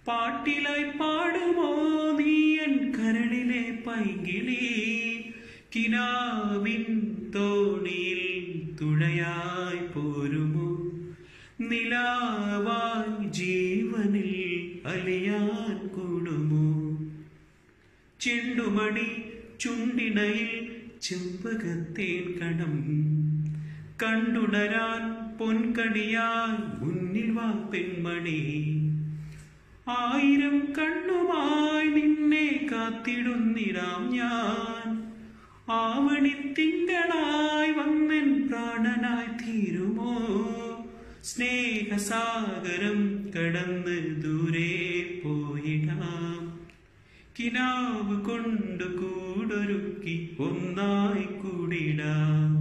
പാട്ടിലായി പാടുമോ നീയൻ കരളിലെ പൈകിളി കിനാവിൻ തോണിയിൽ തുഴയായി പോരുമോ? നിലാവായി ജീവനിൽ അലിയാൻ കൂടുമോ? ചെണ്ടുമണി ചുണ്ടിണയിൽ ചെമ്പകത്തേൻ കടം. കണ്ടുടരാൻ പൊൻകടിയാൽ മുന്നിൽ വാ പെൺമണി. ആയിരം കണ്ണുമായി നിന്നെ കാത്തിടുന്നിടാം ഞാൻ. ആവണി തിങ്കളായി വന്നൻ പ്രാണനായി തീരുമോ? സ്നേഹസാഗരം കടന്ന് ദൂരെ പോയിടാം. കിനാവ് കൊണ്ട് കൂടൊരുക്കി ഒന്നായി കൂടിടാം.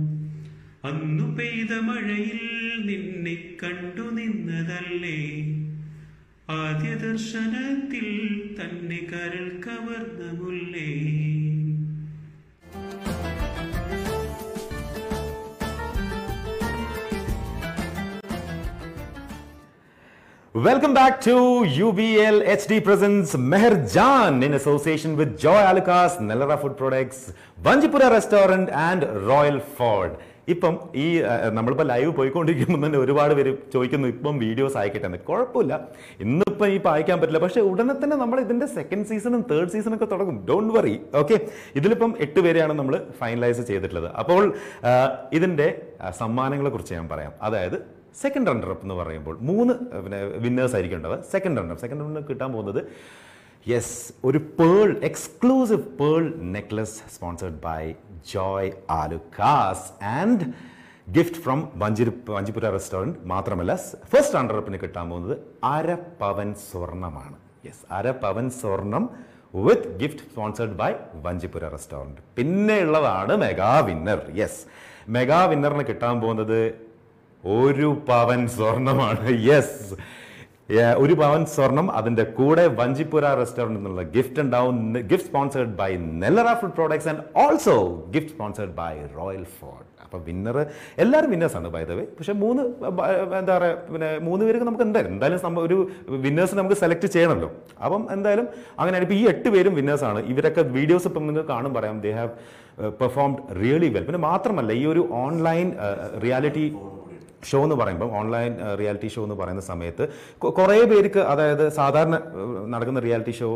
അന്നു പെയ്ത മഴയിൽ നിന്നെ കണ്ടു നിന്നതല്ലേ? ആദ്യ ദർശനത്തിൽ തന്നെ കരൾ കവർന്ന മുല്ലേ Welcome back to UBL HD Presents Meher Jaan in association with Joy Alukkas Nellara Food Products, Banjipura Restaurant and Royal Ford. ഇപ്പം ഈ നമ്മളിപ്പോൾ ലൈവ് പോയിക്കൊണ്ടിരിക്കുമ്പോൾ തന്നെ ഒരുപാട് പേര് ചോദിക്കുന്നു ഇപ്പം വീഡിയോസ് അയക്കട്ടെ? കുഴപ്പമില്ല. ഇന്നിപ്പം ഇപ്പം അയക്കാൻ പറ്റില്ല. പക്ഷേ ഉടനെ തന്നെ നമ്മൾ ഇതിന്റെ സെക്കൻഡ് സീസണും തേർഡ് സീസണും ഒക്കെ തുടങ്ങും. ഡോണ്ട് വറി ഓക്കെ ഇതിലിപ്പം എട്ട് പേരെയാണ് നമ്മൾ ഫൈനലൈസ് ചെയ്തിട്ടുള്ളത്. അപ്പോൾ ഇതിന്റെ ഇതിന്റെ അഹ്, സമ്മാനങ്ങളെ കുറിച്ച് ഞാൻ പറയാം. അതായത് സെക്കൻഡ് റണ്ണർ അപ്പ് എന്ന് പറയുമ്പോൾ മൂന്ന് പിന്നെ വിന്നേഴ്സ് ആയിരിക്കും ഉണ്ടാവുക. സെക്കൻഡ് റണ്ണർ സെക്കൻഡ് റണ്ണർ കിട്ടാൻ പോകുന്നത് യെസ് ഒരു pearl exclusive pearl necklace sponsored by Joy Alukkas and gift from വഞ്ചിരി Vanchipura restaurant മാത്രമല്ല ഫസ്റ്റ് റണ്ണർ അപ്പിന് കിട്ടാൻ പോകുന്നത് അര പവൻ സ്വർണമാണ്. യെസ് അര പവൻ സ്വർണം with gift sponsored by Vanchipura restaurant പിന്നെയുള്ളതാണ് mega winner yes mega വിന്നറിന് കിട്ടാൻ പോകുന്നത് ഒരു പവൻ സ്വർണമാണ്. യെസ് ഒരു പവൻ സ്വർണം അതിന്റെ കൂടെ വഞ്ചിപ്പുര റെസ്റ്റോറന്റ് എന്നുള്ള ഗിഫ്റ്റ് ഉണ്ടാവും. Gift sponsored by Nellara food products and also gift sponsored by Royal Ford അപ്പോൾ വിന്നർ എല്ലാവരും വിന്നേഴ്സാണ് ബൈ ദ വേ പക്ഷേ മൂന്ന് എന്താ പറയുക പിന്നെ മൂന്ന് പേർക്ക് നമുക്ക് എന്തായാലും എന്തായാലും സംഭവം ഒരു വിന്നേഴ്സ് നമുക്ക് സെലക്ട് ചെയ്യണമല്ലോ അപ്പം എന്തായാലും അങ്ങനെയാണ്. ഇപ്പോൾ ഈ എട്ട് പേരും വിന്നേഴ്സാണ് ഇവരൊക്കെ വീഡിയോസ് ഇപ്പം നിങ്ങൾക്ക് കാണും പറയാം. They have performed really well പിന്നെ മാത്രമല്ല ഈ ഒരു ഓൺലൈൻ റിയാലിറ്റി ഷോ എന്ന് പറയുമ്പോൾ ഓൺലൈൻ റിയാലിറ്റി ഷോ എന്ന് പറയുന്ന സമയത്ത് കുറേ പേർക്ക് അതായത് സാധാരണ നടക്കുന്ന റിയാലിറ്റി ഷോ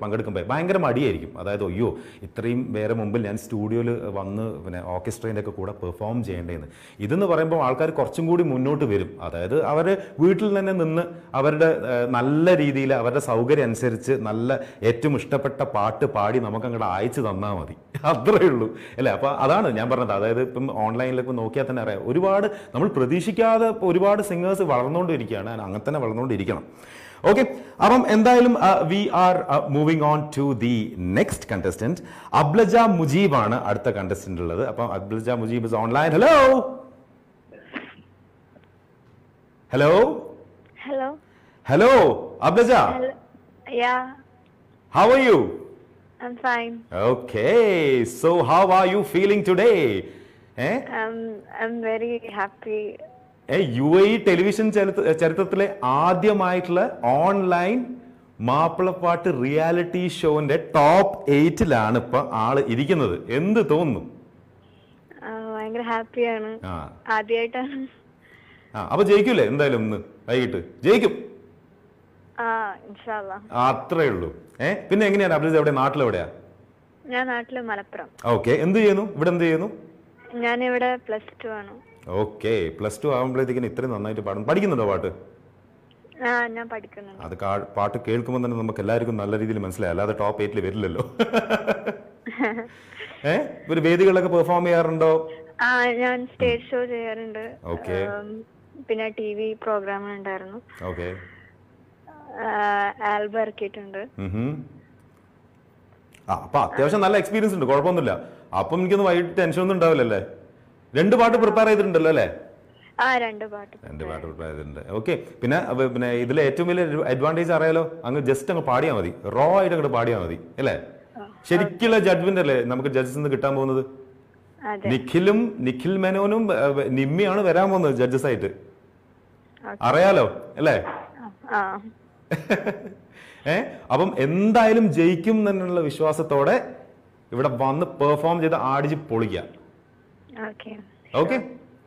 പങ്കെടുക്കുമ്പോൾ ഭയങ്കര മടിയായിരിക്കും. അതായത് അയ്യോ ഇത്രയും പേരെ മുമ്പിൽ ഞാൻ സ്റ്റുഡിയോയിൽ വന്ന് പിന്നെ ഓർക്കസ്ട്രേന്റെ ഒക്കെ കൂടെ പെർഫോം ചെയ്യേണ്ടതെന്ന് ഇതെന്ന് പറയുമ്പോൾ ആൾക്കാർ കുറച്ചും കൂടി മുന്നോട്ട് വരും. അതായത് അവർ വീട്ടിൽ തന്നെ നിന്ന് അവരുടെ നല്ല രീതിയിൽ അവരുടെ സൗകര്യം അനുസരിച്ച് നല്ല ഏറ്റവും ഇഷ്ടപ്പെട്ട പാട്ട് പാടി നമുക്ക് അങ്ങോട്ട് അയച്ചു തന്നാൽ മതി. അത്രയേ ഉള്ളൂ. അല്ലേ? അപ്പോൾ അതാണ് ഞാൻ പറഞ്ഞത്. അതായത് ഇപ്പം ഓൺലൈനിലൊക്കെ നോക്കിയാൽ തന്നെ അറിയാം. ഒരുപാട് നമ്മൾ പ്രതീക്ഷിക്കാതെ ഒരുപാട് സിംഗേഴ്സ് വളർന്നുകൊണ്ടിരിക്കുകയാണ് അങ്ങനെ തന്നെ വളർന്നുകൊണ്ടിരിക്കണം ഓക്കെ അപ്പം എന്തായാലും we are moving on to the next contestant Ablaja Mujeeb ആണ് അടുത്ത കണ്ടസ്റ്റന്റ് ഉള്ളത് അപ്പം Ablaja Mujeeb is online hello hello hello hello Ablaja. How are you I'm fine. Okay, so how are you feeling today? Eh? Um, I'm very happy. U A television ചരിത്രത്തിലെ ആദ്യമായിട്ടുള്ള online മാപ്പിളപ്പാട്ട് reality ഷോന്റെ top എയ്റ്റിലാണ് ഇപ്പൊ ആൾ ഇരിക്കുന്നത്. എന്ത് തോന്നുന്നു? ഭയങ്കര ഹാപ്പിയാണ്. ആ. ആദ്യമായിട്ടാണ് ആ അപ്പൊ ജയിക്കൂലേ എന്തായാലും ഇന്ന് വൈകിട്ട്? ജയിക്കും. അത്രേ ഉള്ളൂ. ഏ പിന്നെ എങ്ങനെയാണ് അബ്ദുൽ എവിടെ നാട്ടിലെവിടെയാ? ഞാൻ നാട്ടിൽ മലപ്പുറം. ഓക്കെ എന്ത് ചെയ്യുന്നു? ഇവിടെ എന്ത് ചെയ്യുന്നു? ഞാൻ ഇവിടെ പ്ലസ് ടു ആണ്. ഓക്കെ പ്ലസ് ടു ആകുമ്പോഴത്തേക്കിന് ഇത്രയും നന്നായിട്ട് പാടും. പഠിക്കുന്നുണ്ടോ പാട്ട്? ആ ഞാൻ പഠിക്കുന്നുണ്ട്. അത് പാട്ട് കേൾക്കുമ്പോൾ തന്നെ നമുക്ക് എല്ലാവർക്കും നല്ല രീതിയിൽ മനസ്സിലായി. അല്ലാതെ ടോപ്പ് എയ്റ്റിൽ വരില്ലല്ലോ. ഏ? ഒരു വേദികളിലൊക്കെ പെർഫോം ചെയ്യാറുണ്ടോ? ആ ഞാൻ സ്റ്റേജ് ഷോ ചെയ്യാറുണ്ട്. Um, പിന്നെ ടി വി പ്രോഗ്രാം ഉണ്ടായിരുന്നു. ഓക്കെ ആൽബം ഇറക്കിയിട്ടുണ്ട്. ആ അപ്പൊ അത്യാവശ്യം നല്ല എക്സ്പീരിയൻസ് ഉണ്ട്. കുഴപ്പമൊന്നുമില്ല. അപ്പം എനിക്കൊന്നും വൈകിട്ട് ടെൻഷൻ ഒന്നും ഉണ്ടാവില്ലല്ലേ? രണ്ട് പാട്ട് പ്രിപ്പയർ ചെയ്തിട്ടുണ്ടല്ലോ അല്ലേ? ആ രണ്ട് പാട്ട് രണ്ട് പാട്ട് പ്രിപ്പയർ ചെയ്തിട്ടുണ്ട്. ഓക്കെ പിന്നെ പിന്നെ ഇതിലെ ഏറ്റവും വലിയ അഡ്വാന്റേജ് അറിയാലോ? അങ്ങ് ജസ്റ്റ് അങ്ങ് പാടിയാൽ മതി. റോ ആയിട്ട് അങ്ങോട്ട് പാടിയാൽ മതി. അല്ലേ? ശരിക്കുള്ള ജഡ്ജ്മെന്റ് അല്ലേ നമുക്ക് ജഡ്ജസ് നിന്ന് കിട്ടാൻ പോകുന്നത്? നിഖിലും നിഖിൽ മേനോനും നിമ്മിയാണ് വരാൻ പോകുന്നത് ജഡ്ജസ് ആയിട്ട്. അറിയാലോ? അല്ലേ? ഏ? അപ്പം എന്തായാലും ജയിക്കും എന്നുള്ള വിശ്വാസത്തോടെ ഇവിടെ വന്ന് പെർഫോം ചെയ്ത് ആടിച്ച് പൊളിക്കുക ഓക്കെ ഓക്കെ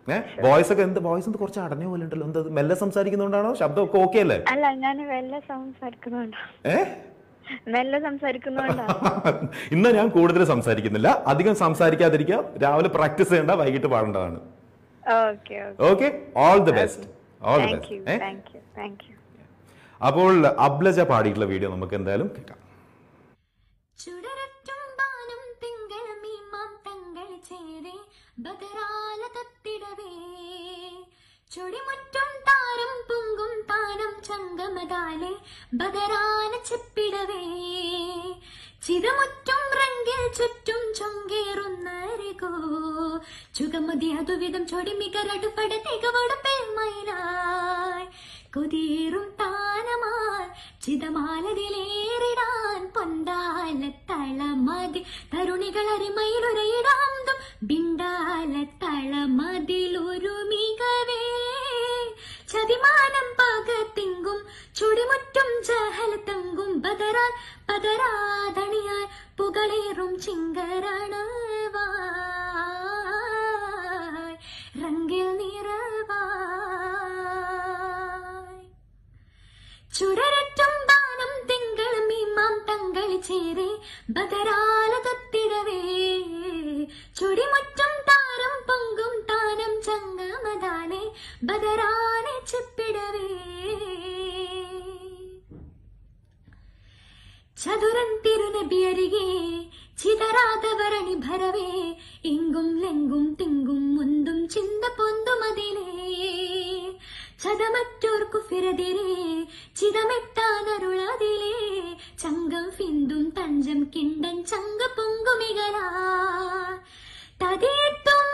ഏ വോയിസ് ഒക്കെ എന്ത് വോയിസ് എന്ത് കുറച്ച് അടഞ്ഞ പോലെ ഉണ്ടല്ലോ എന്താ മെല്ലെ സംസാരിക്കുന്നോണ്ടാണോ? ശബ്ദം ഒക്കെ ഓക്കെ അല്ലേ? അല്ല ഞാൻ മെല്ലെ സംസാരിക്കുന്നുണ്ടോ. ഏ? മെല്ലെ സംസാരിക്കുന്നുണ്ടോ. ഇന്ന് ഞാൻ കൂടുതൽ സംസാരിക്കുന്നില്ല. അധികം സംസാരിക്കാതിരിക്കുക. രാവിലെ പ്രാക്ടീസ് ചെയ്യേണ്ട വൈകിട്ട് പാടേണ്ടതാണ്. Okay all the best all the best അപ്പോൾ അബ്ലജ പാടിയിട്ടുള്ള വീഡിയോ നമുക്ക് എന്തായാലും കേൾക്കാം. ബദരാല തത്തിടവേ. ചൊടിമുറ്റം താരം പൊങ്കും താനം ചങ്കമതാലെ ബദരാല ചെപ്പിടവേ. ചിതമുറ്റും റങ്കിൽ ചുറ്റും ചൊങ്കേറുന്ന ചുഗമതി അതുവിധം ചൊടിമികരടുപട തികവോട് പെരുമയിലായി കൊതിയേറും താനമാൽ ചിതമാലതിലേറിടാൻ പൊന്താല തളമതി തരുണികൾ അരിമയിലൊരയിടാന്തും ബിണ്ടാല തളമതിലൊരു മികവേ ചതിമാനം പാകത്തിങ്കും ചുടിമുറ്റും ജഹലത്തങ്കും ബദരാൻ പതരാതണിയാൽ പുകളേറും ചിങ്കരണവായ് റങ്കിൽ നിറവായ് ചുടരറ്റും പാനം തിങ്കളും മീമാം തങ്ങൾ ചേരെ ബദരാല കത്തിടവേ ചുടിമുറ്റും താരം പൊങ്കും താനം ചങ്ങമതാനെ ബദരാനെ ചെപ്പിടവേ ചതുരൻ തിരുനബിയരികെ ചിതരാതവരണി ഭരവേ ഇങ്കും ലെങ്കും തിങ്കും മുന്തും ചിന്ത പൊന്തുമതിലേ ചതമറ്റോർക്കു ഫിരതിരേ ചിതമെത്താനരുളതിലേ. ചങ്കം ഫിന്തും തഞ്ചം കിണ്ടൻ ചങ്ക പൊങ്കുമികലാ തതിയെത്തും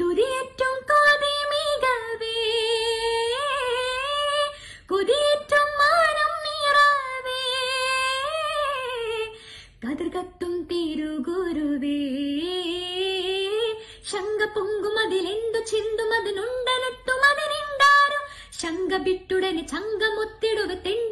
തുതിയേറ്റും കൊതിമികവേ ശങ്ക പൊങ്കും അതിലെന്തു ചിന്തും അതിനുണ്ടലട്ടും അതിനിണ്ടാരും ശങ്ക ബിട്ടുടനെ ചങ്കമൊത്തിടുക തെണ്ടുരത്തതിന്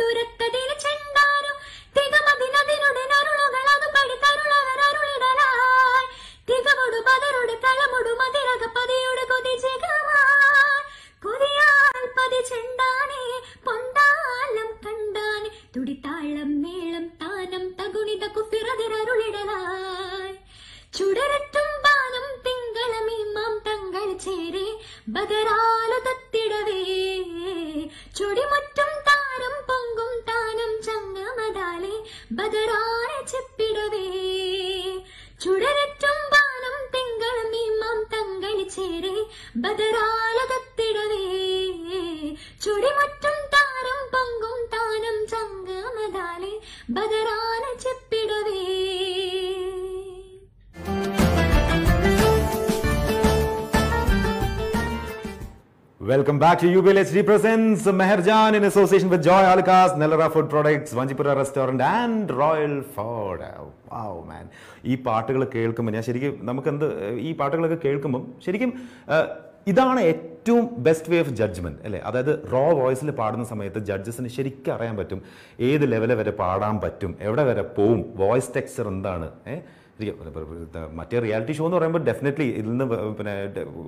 to you, HD presents Meherjan in association with Joy Alkas, Nellara Food Products, Vanjipura Restaurant and Royal Ford. Wow, man. ഈ പാട്ടുകൾ കേൾക്കുമ്പോൾ ഞാൻ ശരിക്കും നമുക്കെന്ത് ഈ പാട്ടുകളൊക്കെ കേൾക്കുമ്പം ശരിക്കും ഇതാണ് ഏറ്റവും ബെസ്റ്റ് വേ ഓഫ് ജഡ്ജ്മെന്റ് അല്ലേ? അതായത് റോ വോയിസിൽ പാടുന്ന സമയത്ത് ജഡ്ജസിന് ശരിക്കും അറിയാൻ പറ്റും. ഏത് ലെവൽ വരെ പാടാൻ പറ്റും? എവിടെ വരെ പോവും? വോയിസ് ടെക്സ്ചർ എന്താണ്? ഏഹ് മറ്റേ റിയാലിറ്റി ഷോ എന്ന് പറയുമ്പോൾ ഡെഫിനറ്റ്ലി ഇതിൽ നിന്ന് പിന്നെ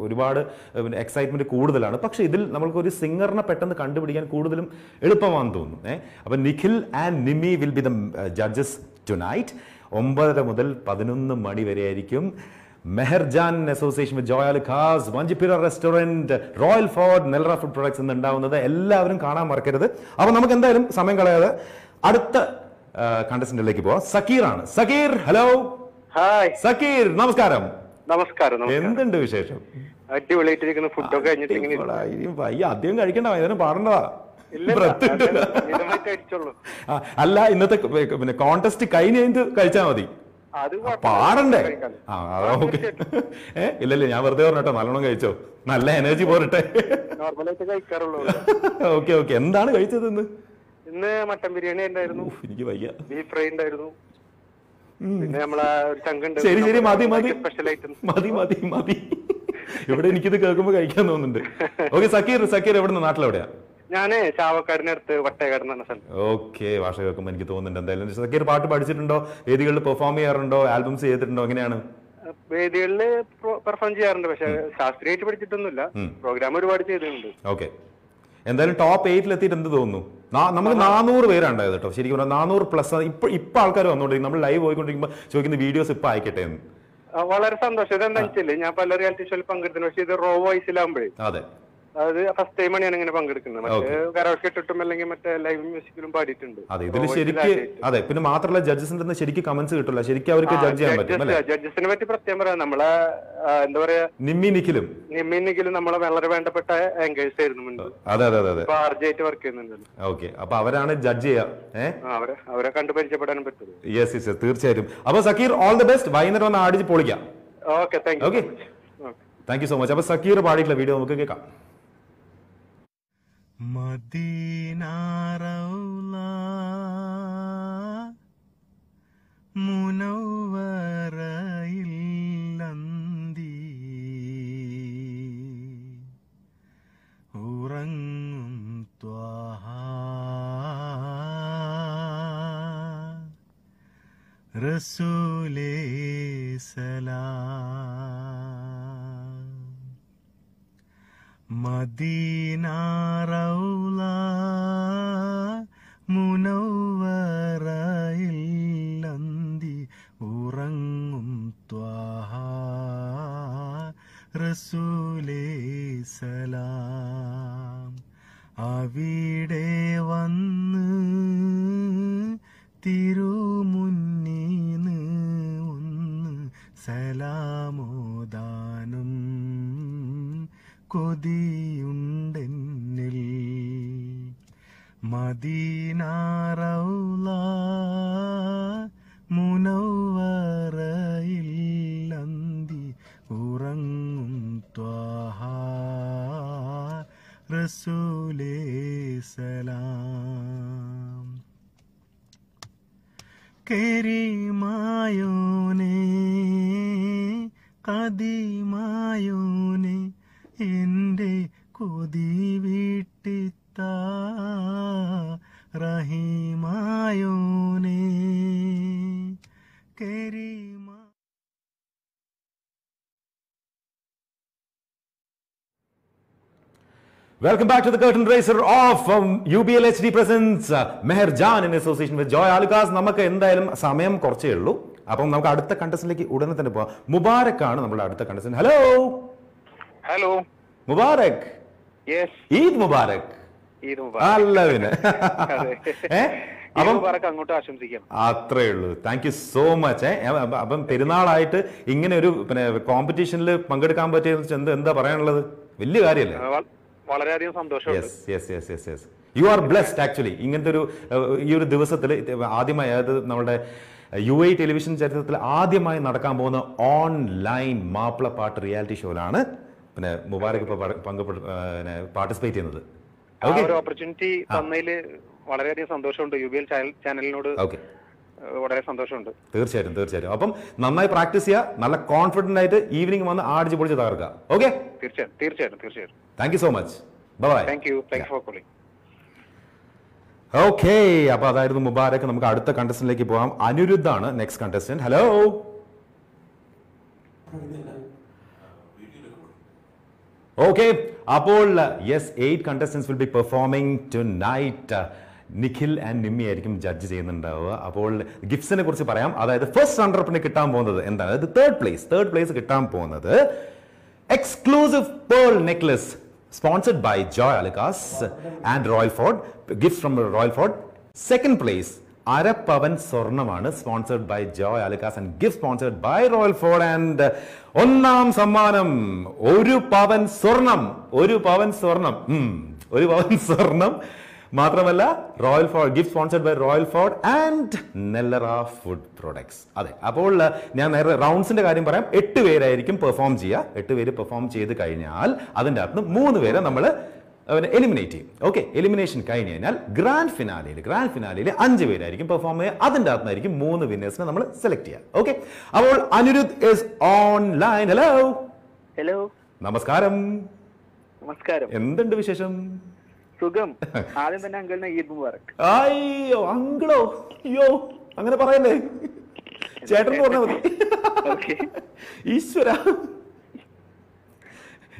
ഒരുപാട് പിന്നെ എക്സൈറ്റ്മെന്റ് കൂടുതലാണ്. പക്ഷേ ഇതിൽ നമ്മൾക്ക് ഒരു സിംഗറിനെ പെട്ടെന്ന് കണ്ടുപിടിക്കാൻ കൂടുതലും എളുപ്പമാണെന്ന് തോന്നുന്നു. ഏഹ് അപ്പം Nikhil and Nimi will be the judges tonight ഒമ്പതര മുതൽ പതിനൊന്ന് മണി വരെ ആയിരിക്കും Meharjan association with Joy Alukkas Vanchippura restaurant Royal Ford Nellara food products എന്ന് ഉണ്ടാവുന്നത് എല്ലാവരും കാണാൻ മറക്കരുത്. അപ്പോൾ നമുക്ക് എന്തായാലും സമയം കളയാതെ അടുത്ത കണ്ടസ്റ്റന്റിലേക്ക് പോവാം. സക്കീർ ആണ് സക്കീർ ഹലോ ഹായ്. സക്കീർ നമസ്കാരം. നമസ്കാരം എന്തുണ്ട് വിശേഷം? അടിപൊളിയായിട്ടിരിക്കുന്ന ഫുഡൊക്കെ കഴിഞ്ഞിട്ട് ഇങ്ങനെ അധികം കഴിക്കണ്ട വൈകുന്നേരം പാടണ്ടതാ. അല്ല ഇന്നത്തെ പിന്നെ കോണ്ടസ്റ്റ് കഴിഞ്ഞ് കഴിച്ചാ കഴിച്ചാൽ മതി പാടണ്ടേ? ആ ഓക്കെ. ഏ ഇല്ലല്ലേ ഞാൻ വെറുതെ പറഞ്ഞോട്ടോ നല്ലോണം കഴിച്ചോ. നല്ല എനർജി പോരട്ടെ. Okay okay. എന്താണ് കഴിച്ചത് ഇന്ന്? ഇന്ന് മട്ടൻ ബിരിയാണി ഉണ്ടായിരുന്നു. എനിക്ക് വയ്യ. ബീഫ് ഫ്രൈ ഉണ്ടായിരുന്നു. പിന്നെ നമ്മളെ ചങ്കുണ്ട് ശരി ശരി മതി മതി. സ്പെഷ്യൽ ഐറ്റം മതി മതി മതി. ഇവിടെ എനിക്കിത് കേൾക്കുമ്പോ കഴിക്കാൻ തോന്നുന്നുണ്ട്. ഓക്കെ സക്കീർ സക്കീർ എവിടെ നിന്ന് നാട്ടിലെവിടെയാ? ഞാൻ ചാവക്കാടിനടുത്ത് വട്ടേക്കാട് എന്ന് സ്ഥലം. ഓക്കെ ഭാഷ കേൾക്കുമ്പോൾ എനിക്ക് തോന്നുന്നുണ്ട് എന്തായാലും. സക്കീർ പാട്ട് പഠിച്ചിട്ടുണ്ടോ? വേദികളിൽ പെർഫോം ചെയ്യാറുണ്ടോ? ആൽബംസ് ചെയ്തിട്ടുണ്ടോ? എങ്ങനെയാണ്? വേദികളിൽ പെർഫോം ചെയ്യാറുണ്ട് പക്ഷെ ശാസ്ത്രീയമായിട്ട് പഠിച്ചിട്ടൊന്നുമില്ല. പ്രോഗ്രാം ഒരുപാട് ചെയ്തിട്ടുണ്ട്. ഓക്കെ എന്തായാലും ടോപ്പ് എയ്റ്റിൽ എത്തിയിട്ട് എന്ത് തോന്നുന്നു? നമുക്ക് നാനൂറ് പേരുണ്ടായത് കേട്ടോ ശരിക്കും പറഞ്ഞാൽ നാനൂറ് പ്ലസ് ഇപ്പൊ ഇപ്പൊ ആൾക്കാർ വന്നോണ്ടിരിക്കും നമ്മൾ ലൈവ് പോയിക്കൊണ്ടിരിക്കുമ്പോൾ ചോദിക്കുന്ന വീഡിയോസ് ഇപ്പൊ ആയിക്കട്ടെ എന്ന്. വളരെ സന്തോഷം. ഇതെന്താ വെച്ചില്ലേ ഞാൻ പല റിയാലിറ്റി ഷോയിൽ പങ്കെടുത്തു പക്ഷേ ഇത് റോ വോയിസിലാകുമ്പോഴേ അതെ. അത് ഫസ്റ്റ് ടൈമാണ് ഞാൻ ഇങ്ങനെ പങ്കെടുക്കുന്നത്. മറ്റേ. കരോക്കെ ഇട്ടിട്ടും അല്ലെങ്കിൽ മറ്റേ ലൈവ് മ്യൂസിക്കിലും പാടിയിട്ടുണ്ട്. അതെ ഇതിൽ ശരിക്ക് അതെ പിന്നെ മാത്രമല്ല ജഡ്ജസിന്റെ നിന്ന് ശരിക്കും കമന്റ്സ് കിട്ടില്ല ശരിക്കും അവർക്ക് ജഡ്ജ് ചെയ്യാൻ പറ്റും ജഡ്ജസിനെ പറ്റി പ്രത്യേകം പറയാം. നമ്മളെ എന്താ പറയാ നിമ്മി നിഖിലും. നിമ്മിന്നെങ്കിലും നമ്മളെ വളരെ വേണ്ടപ്പെട്ട ആങ്കേഴ്സ് ആയിരുന്നു അതെ അതെ അതെ ഇപ്പൊ ആർ ജെ ആയിട്ട് വർക്ക് ചെയ്യുന്നുണ്ടല്ലോ ഓക്കെ അപ്പൊ അവരാണ് ജഡ്ജ് ചെയ്യാ. അവരെ അവരെ കണ്ടു പരിചയപ്പെടാനും പറ്റും യെസ് യെസ് തീർച്ചയായും അപ്പൊ സക്കീർ ഓൾ ദി ബെസ്റ്റ് വൈകുന്നേരം ഒന്ന് അടിച്ച് പൊളിക്കാം. Okay thank okay thank you so much അപ്പൊ സക്കീർ പാടിയിട്ടുള്ള വീഡിയോ നമുക്ക് കേൾക്കാം. മദീനാറൗല മുനവ്വറയില്ലന്തി ഉറങ്ങും ത്വാഹ റസൂലേ സലാം മദീനാറൗല മുനവ്വറയില്ലന്തി ഉറങ്ങും ത്വാഹ റസൂലേ സലാം. അവിടെ വന്ന് തിരുമുന്നീന്ന് ഒന്ന് സലാമോദാനം കൊതിയുണ്ടെന്നിൽ മദീനാറൗല മുനവ്വറയില്ലന്തി ഉറങ്ങും ത്വാഹ റസൂലേ സലാം. കരീമായോനെ കദിമായോനെ എന്റെ കൊതി വീട്ടിത്ത റഹീമായോനെ കരീമാ. Welcome back to the curtain raiser of um, UBL HD presents uh, Meher Jan in association with Joy Alucas. നമുക്ക് എന്തായാലും സമയം കുറച്ചേ ഉള്ളൂ. അപ്പം നമുക്ക് അടുത്ത കണ്ടസ്റ്റിലേക്ക് ഉടനെ തന്നെ പോവാം. മുബാരക്കാണ് നമ്മുടെ അടുത്ത contestant hello hello Mubarak. Eid Mubarak. Eid അല്ല പിന്നെ അതെ. ഏ? അപ്പം അങ്ങോട്ട് ആശംസിക്കാം. അത്രേ ഉള്ളൂ താങ്ക് യു സോ മച്ച് അപ്പം പെരുന്നാളായിട്ട് ഇങ്ങനെ ഒരു പിന്നെ കോമ്പറ്റീഷനിൽ പങ്കെടുക്കാൻ പറ്റിയ എന്ത് എന്താ പറയാനുള്ളത്? വലിയ കാര്യമല്ലേ വളരെയധികം yes yes yes yes yes you are blessed actually ഇങ്ങനത്തെ ഒരു ഈ ഒരു ദിവസത്തിൽ ആദ്യമായി അതായത് നമ്മുടെ യു എ ടെലിവിഷൻ ചരിത്രത്തിൽ ആദ്യമായി നടക്കാൻ പോകുന്ന ഓൺലൈൻ മാപ്പിള പാട്ട് റിയാലിറ്റി ഷോയിലാണ് പിന്നെ മുബാരക് ഇപ്പോൾ പങ്കെടു പാർട്ടിസിപ്പേറ്റ് ചെയ്യുന്നത്. ആ ഒരു ഓപ്പർച്യൂണിറ്റി തന്നതിൽ വളരെയധികം സന്തോഷമുണ്ട്. യു ബി എൽ ചാനലിനോട് ഓക്കെ വളരെ സന്തോഷമുണ്ട്. തീർച്ചയായിട്ടും തീർച്ചയായിട്ടും. അപ്പം നന്നായി പ്രാക്ടീസ് ചെയ്യുക നല്ല കോൺഫിഡന്റ് ആയിട്ട് ഈവനിങ് വന്ന് ആടിച്ച് പൊളിച്ച് തകർക്കുക. ഓക്കെ തീർച്ചയായിട്ടും തീർച്ചയായിട്ടും. തീർച്ചയായിട്ടും thank you so much bye thank you thank for calling okay അപ്പൊ അതായിരുന്നു മുബാരക്. നമുക്ക് അടുത്ത കണ്ടസ്റ്റന്റിലേക്ക് പോകാം. അനിരുദ്ധാണ് നെക്സ്റ്റ് കണ്ടസ്റ്റന്റ് ഹലോ ഓക്കെ അപ്പോൾ yes eight contestants will be performing tonight Nikhil and Nimmi ആയിരിക്കും ജഡ്ജ് ചെയ്യുന്നുണ്ടാവുക. അപ്പോൾ ഗിഫ്റ്റ്സിനെ കുറിച്ച് പറയാം. അതായത് ഫസ്റ്റ് റണ്ണറപ്പിന് കിട്ടാൻ പോകുന്നത് എന്താണ്? അതായത് തേർഡ് പ്ലേസ് തേർഡ് പ്ലേസ് കിട്ടാൻ പോകുന്നത് exclusive pearl necklace sponsored by Joy Alukkas and Royal Ford gift from Royal Ford second place അരപ്പവൻ സ്വർണമാണ് sponsored by Joy Alukkas and gift sponsored by Royal Ford and ഒന്നാം സമ്മാനം. ഒരു പവൻ സ്വർണം. ഒരു പവൻ സ്വർണം. ഒരു പവൻ സ്വർണം. മാത്രമല്ല Royal Ford gift sponsored by Royal Ford and Nellara food products അതെ അപ്പോൾ ഞാൻ നേരെ റൗണ്ട്സിന്റെ കാര്യം പറയാം. എട്ട് പേരായിരിക്കും പെർഫോം ചെയ്യുക. എട്ട് പേര് പെർഫോം ചെയ്ത് കഴിഞ്ഞാൽ അതിന്റെ അകത്ത് മൂന്ന് പേരെ നമ്മൾ എലിമിനേറ്റ് ചെയ്യും. ഓക്കെ എലിമിനേഷൻ കഴിഞ്ഞ് കഴിഞ്ഞാൽ ഗ്രാൻഡ് ഫിനാലയിൽ ഗ്രാൻഡ് ഫിനാലയിൽ അഞ്ച് പേരായിരിക്കും പെർഫോം ചെയ്യുക. അതിന്റെ അകത്തുനിന്നായിരിക്കും മൂന്ന് വിന്നേഴ്സിനെ നമ്മൾ സെലക്ട് ചെയ്യാം ഓക്കെ അപ്പോൾ Anirudh is online hello hello നമസ്കാരം. നമസ്കാരം. എന്തുണ്ട് വിശേഷം? സുഖം. ആദ്യം തന്നെ അങ്കിളിനെ ഈദ് മുബാറക്. അയ്യോ അങ്കിളോ? അയ്യോ അങ്ങനെ പറയല്ലേ? ചേട്ടൻ പറഞ്ഞാൽ മതി. ഈശ്വര.